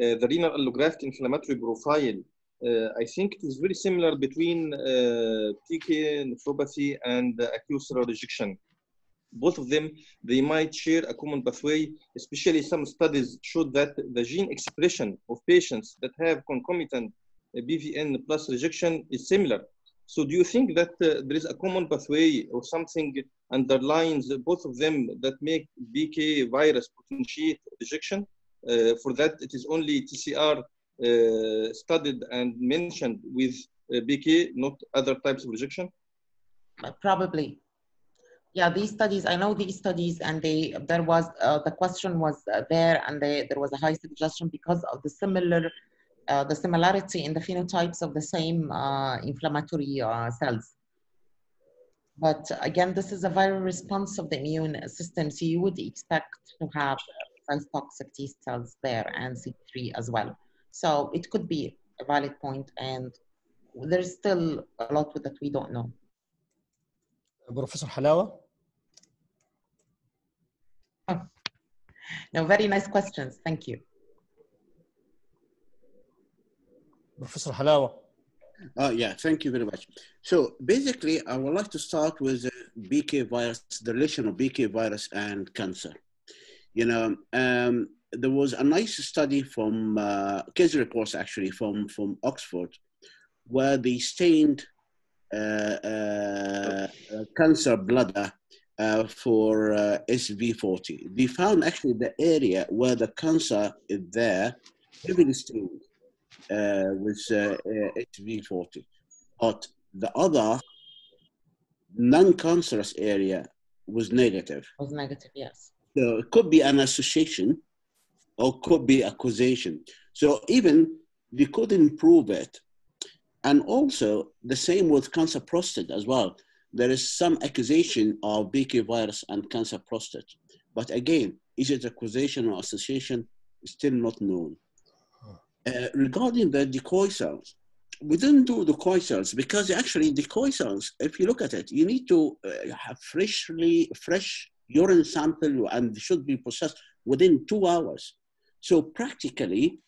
uh, the renal allograft inflammatory profile. Uh, I think it is very similar between uh, BK nephropathy and uh, acute cellular rejection. Both of them, they might share a common pathway, especially some studies showed that the gene expression of patients that have concomitant uh, PVN plus rejection is similar so do you think that uh, there is a common pathway or something underlines both of them that make BK virus potentiate rejection? Uh, for that, it is only TCR uh, studied and mentioned with uh, BK, not other types of rejection? probably. Yeah, these studies, I know these studies and they, there was, uh, the question was uh, there and they, there was a high suggestion because of the similar, uh, the similarity in the phenotypes of the same uh, inflammatory uh, cells. But again, this is a viral response of the immune system, so you would expect to have cytotoxic T cells there and C3 as well. So it could be a valid point and there's still a lot that we don't know. Professor Halawa? No, very nice questions. Thank you. Professor Halawa. Uh, yeah, thank you very much. So basically, I would like to start with the BK virus, the relation of BK virus and cancer. You know, um, there was a nice study from uh, case reports actually from from Oxford, where they stained uh, uh, cancer bladder uh, for uh, SV40. They found actually the area where the cancer is there, heavily stained with uh, uh, SV40. But the other non-cancerous area was negative. Was negative, yes. So it could be an association or could be a causation. So even we couldn't prove it. And also the same with cancer prostate as well. There is some accusation of BK virus and cancer prostate. But again, is it accusation or association? Still not known. Uh, regarding the decoy cells, we didn't do decoy cells because actually decoy cells, if you look at it, you need to uh, have freshly fresh urine sample and should be processed within two hours. So practically,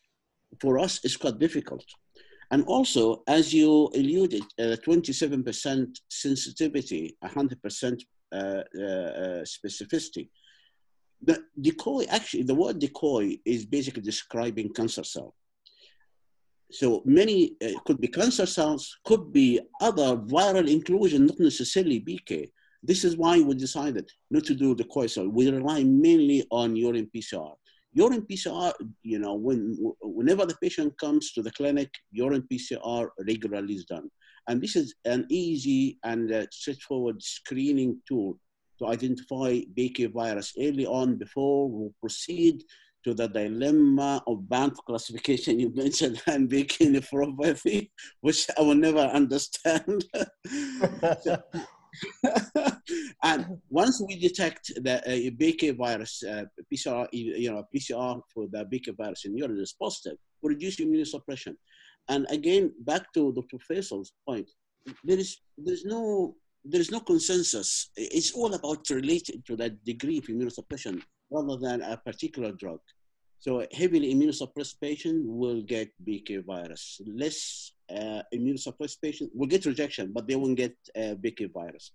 for us, it's quite difficult. And also, as you alluded, uh, 27% sensitivity, 100% uh, uh, specificity. The decoy, actually, the word decoy is basically describing cancer cell. So many uh, could be cancer cells, could be other viral inclusion, not necessarily BK. This is why we decided not to do the cell. We rely mainly on urine PCR. Urine PCR, you know, when, whenever the patient comes to the clinic, urine PCR regularly is done. And this is an easy and uh, straightforward screening tool to identify BK virus early on before we proceed to the dilemma of Banff classification you mentioned and BK nephropathy, which I will never understand. and once we detect the uh, BK virus, uh, PCR, you know, PCR for the BK virus in urine is positive, we reduce immunosuppression. And again, back to Dr. Faisal's point, there is there's no there is no consensus. It's all about related to that degree of immunosuppression rather than a particular drug. So heavily immunosuppressed patient will get BK virus. Less uh, immunosuppressed patient will get rejection, but they won't get uh, BK virus.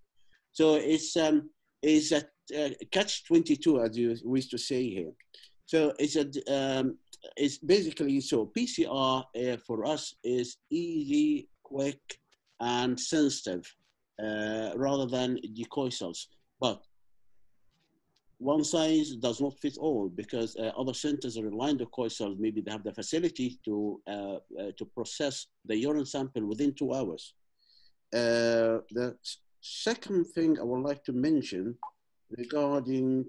So it's um, a uh, catch 22, as you wish to say here. So it's a um, it's basically so PCR uh, for us is easy, quick, and sensitive uh, rather than decoy cells. But one size does not fit all because uh, other centers rely on decoy cells. Maybe they have the facility to uh, uh, to process the urine sample within two hours. Uh, the second thing I would like to mention regarding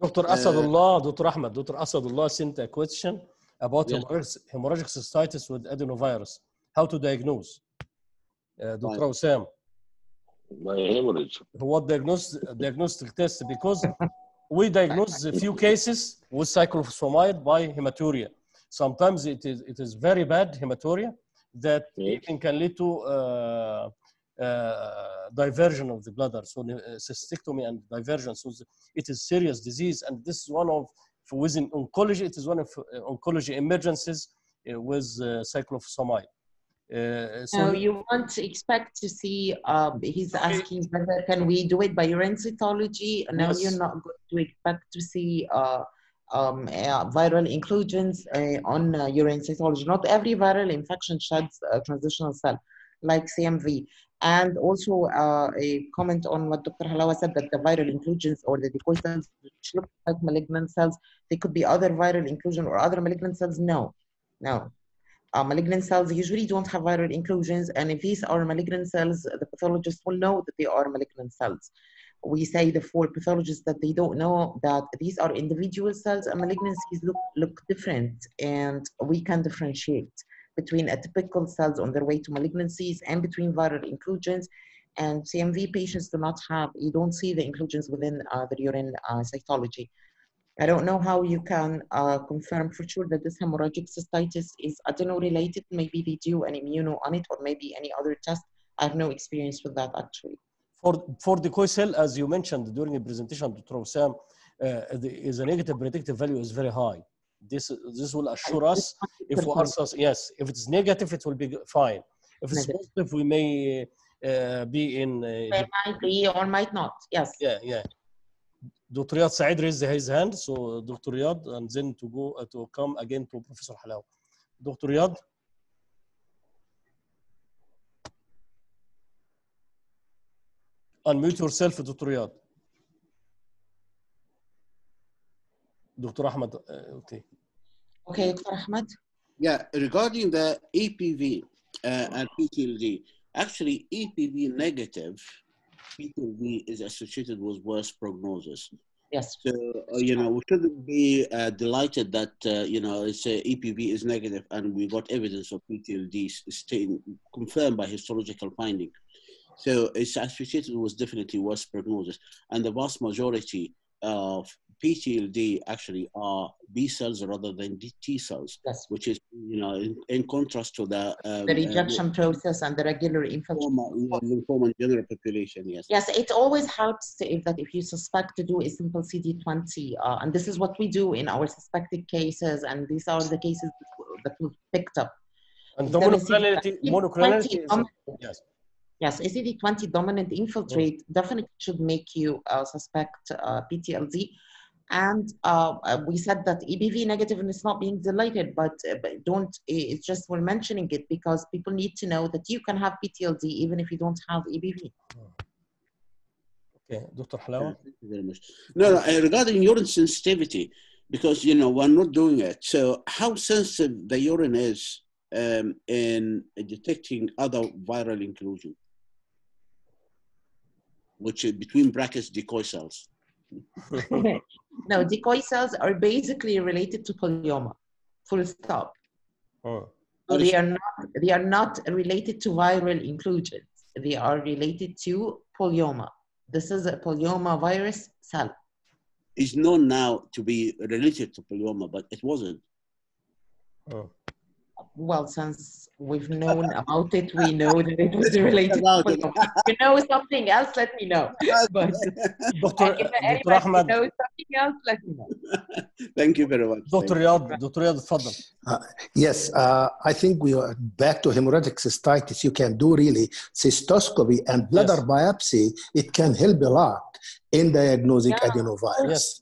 Dr. Asadullah, Dr. Ahmed, Dr. Asadullah sent a question about Yes. hemorrhagic, hemorrhagic cystitis with adenovirus. How to diagnose? Uh, Dr. Right. Osam, My hemorrhage. what diagnose, diagnostic test? Because we diagnose a few cases with cyclophosphamide by hematuria. Sometimes it is, it is very bad hematuria that Yes. can lead to uh, uh, diversion of the bladder, so uh, cystectomy and diversion. So it is serious disease, and this is one of within oncology. It is one of uh, oncology emergencies uh, with uh, cyclophosphamide. Uh, so So you want to expect to see, um, he's asking whether can we do it by urine cytology? No, Yes. you're not going to expect to see uh, um, uh, viral inclusions uh, on uh, urine cytology. Not every viral infection sheds a transitional cell like CMV. And also uh, a comment on what Dr. Halawa said that the viral inclusions or the decoy cells which look like malignant cells, they could be other viral inclusion or other malignant cells. No, no. Uh, malignant cells usually don't have viral inclusions, and if these are malignant cells, the pathologist will know that they are malignant cells. We say the for pathologists that they don't know that these are individual cells and malignancies look, look different, and we can differentiate between atypical cells on their way to malignancies and between viral inclusions. And CMV patients do not have, you don't see the inclusions within uh, the urine uh, cytology. I don't know how you can uh, confirm for sure that this hemorrhagic cystitis is adeno-related. Maybe they do an immuno on it or maybe any other test. I have no experience with that actually. For, for decoy cell, as you mentioned during the presentation, Dr. Wesam, uh, the, is a negative predictive value is very high. This, this will assure us if we are, yes, if it's negative, it will be fine. If it's Negative. positive, we may uh, be in. Uh, might be or might not. Yes. yeah, yeah. Dr. Riyad Said raised his hand, so Dr. Riyad, and then to go uh, to come again to Professor Halaw. Dr. Riyad. Unmute yourself, Dr. Riyad. Dr. Ahmed, uh, okay. Okay, Dr. Ahmed. Yeah, regarding the EPV uh, and PTLD, actually EPV negative, PTLD is associated with worse prognosis. Yes. So, uh, you know, we shouldn't be uh, delighted that, uh, you know, it's uh, EBV is negative and we got evidence of PTLD staying, confirmed by histological finding. So it's associated with definitely worse prognosis. And the vast majority of PTLD actually are B cells rather than D- T cells, Yes. which is, you know, in, in contrast to the um, The rejection process and the regular infiltration. lymphoma, lymphoma in general population, yes. Yes, it always helps to, if that if you suspect to do a simple CD20, uh, and this is what we do in our suspected cases, and these are the cases that we've picked up. And the monoclonality, monoclonality is, dominant- yes. Yes, a CD20 dominant infiltrate definitely should make you uh, suspect uh, PTLD. And uh, uh, we said that EBV negative and it's not being deleted, but, uh, but don't, it's just we're mentioning it because people need to know that you can have PTLD even if you don't have EBV. Okay, Dr. Yeah, Halawa. Thank you very much. No, no, uh, regarding urine sensitivity, because, you know, we're not doing it. So how sensitive the urine is um, in detecting other viral inclusion, which is between brackets decoy cells. no, decoy cells are basically related to polyoma, full stop. Oh. So they are not they are not related to viral inclusions. They are related to polyoma. This is a polyoma virus cell. It's known now to be related to polyoma, but it wasn't. Oh Well, since we've known about it, we know that it was related to About it. polyoma. If you know something else, let me know. But Dr. and if Dr. anybody Ahmed, knows something else, let me know. Thank you very much. Dr. Riyad, Dr. Riyad, تفضل. Yes, uh, I think we are back to hemorrhagic cystitis. You can do really cystoscopy and bladder Yes. biopsy. It can help a lot in diagnosing Yeah. adenovirus. Yes.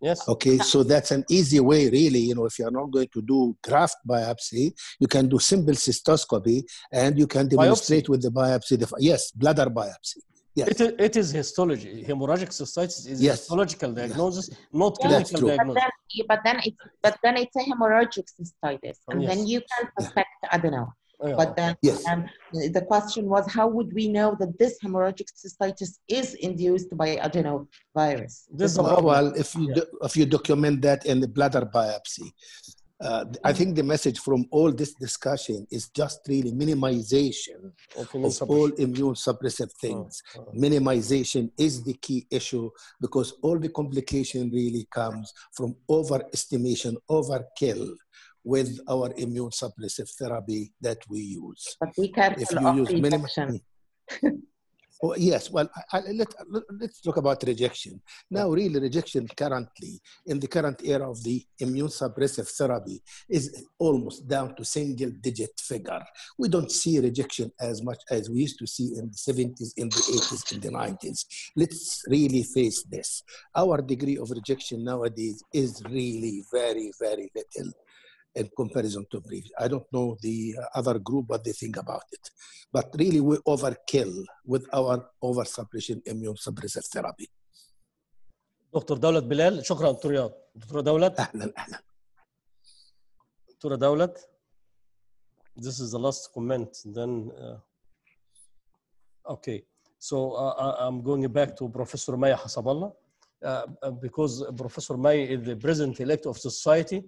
Yes. Okay, so that's an easy way, really. You know, if you're not going to do graft biopsy, you can do simple cystoscopy and you can demonstrate with the biopsy. The, yes, bladder biopsy. Yes. It is, it is histology. Hemorrhagic cystitis is Yes. histological diagnosis, not Yeah. Clinical true. But diagnosis. then, yeah, but then it's but then it's a hemorrhagic cystitis, and Yes. then you can suspect adeno. Yeah. But then Yes. um, the question was, how would we know that this hemorrhagic cystitis is induced by adenovirus? This is Well, well, if you do, if you document that in the bladder biopsy, uh, I think the message from all this discussion is just really minimization Of of suppression. all immune suppressive things. Oh, oh. Minimization is the key issue because all the complication really comes from overestimation, overkill with our immune suppressive therapy that we use. But be If you use minimum, rejection. Oh, yes, well, I, I, let, let's talk about rejection. Now, really, rejection currently, in the current era of the immune suppressive therapy, is almost down to single digit figure. We don't see rejection as much as we used to see in the 70s, in the 80s, in the 90s. Let's really face this. Our degree of rejection nowadays is really very, very little in comparison to previous. I don't know the uh, other group what they think about it, but really we overkill with our oversuppression immune suppressive therapy. دكتور دولت بلال شكرا دكتور رياض دكتوره دولت أهلا أهلا. دكتوره دولت this is the last comment then uh, okay so uh, I- i'm going back to professor maya hasaballah uh, uh, because professor maya is the president elect of society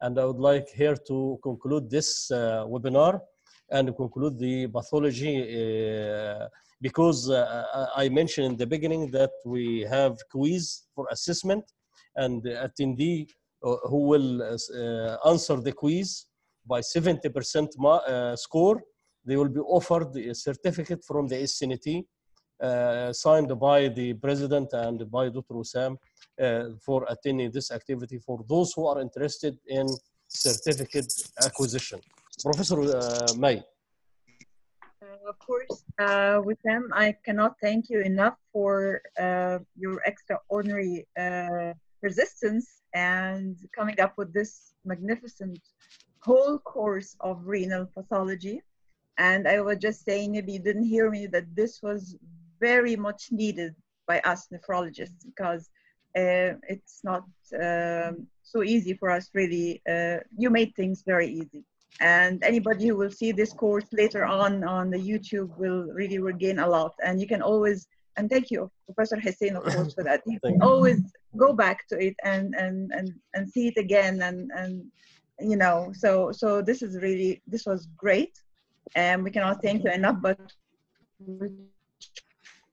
and i would like here to conclude this uh, webinar and conclude the pathology uh, because uh, I mentioned in the beginning that we have quiz for assessment and attendee who will answer the quiz by 70% uh, score, they will be offered a certificate from the SNT signed by the president and by Dr. Wesam uh, for attending this activity for those who are interested in certificate acquisition. Professor uh, May. Uh, of course, uh, with them, I cannot thank you enough for uh, your extraordinary uh, persistence and coming up with this magnificent whole course of renal pathology. And I was just saying, maybe you didn't hear me, that this was very much needed by us nephrologists because uh, it's not um, so easy for us really. Uh, you made things very easy. And anybody who will see this course later on on the YouTube will really regain a lot. And you can always, and thank you, Professor Hussein, of course, for that. You can always go back to it and, and, and, and see it again. And, and, you know, so, so this is really, this was great. And we cannot thank you enough, but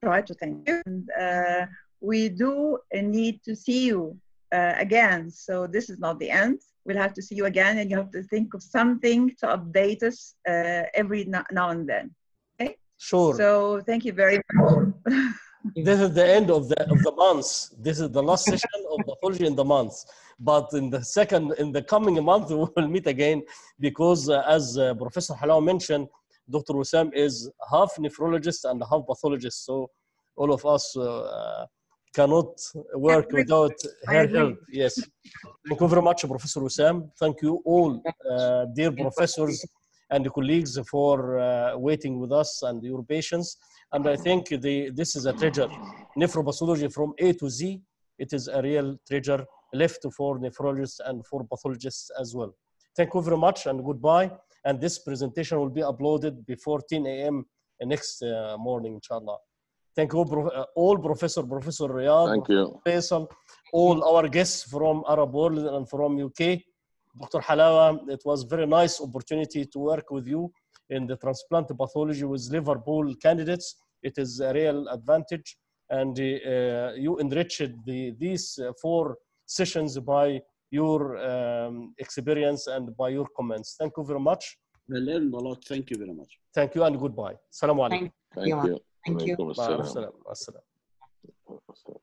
try to thank you. And, uh, we do need to see you uh, again. So this is not the end. We'll have to see you again, and you have to think of something to update us uh, every no- now and then. Okay. Sure. So thank you very much. this is the end of the of the month. This is the last session of pathology in the month. But in the second, in the coming month, we will meet again because, uh, as uh, Professor Halawa mentioned, Dr. Wesam is half nephrologist and half pathologist. So all of us uh, cannot work without her help. Yes. Thank you very much, Professor Wesam. Thank you all, uh, dear professors and colleagues, for uh, waiting with us and your patience. And I think the, this is a treasure. Nephropathology from A to Z, it is a real treasure left for nephrologists and for pathologists as well. Thank you very much and goodbye. And this presentation will be uploaded before 10 a.m. next uh, morning, inshallah. Thank you, uh, all Professor, Professor Riyad, Thank you. Faisal, all our guests from Arab world and from UK. Dr. Halawa, it was very nice opportunity to work with you in the transplant pathology with Liverpool candidates. It is a real advantage, and uh, you enriched the, these uh, four sessions by your um, experience and by your comments. Thank you very much. I learned a lot. Thank you very much. Thank you and goodbye. Assalamu alaikum. Thank you. Thank you. Thank you. Alaikum Ma'as assalam. salam. Ma'as salam.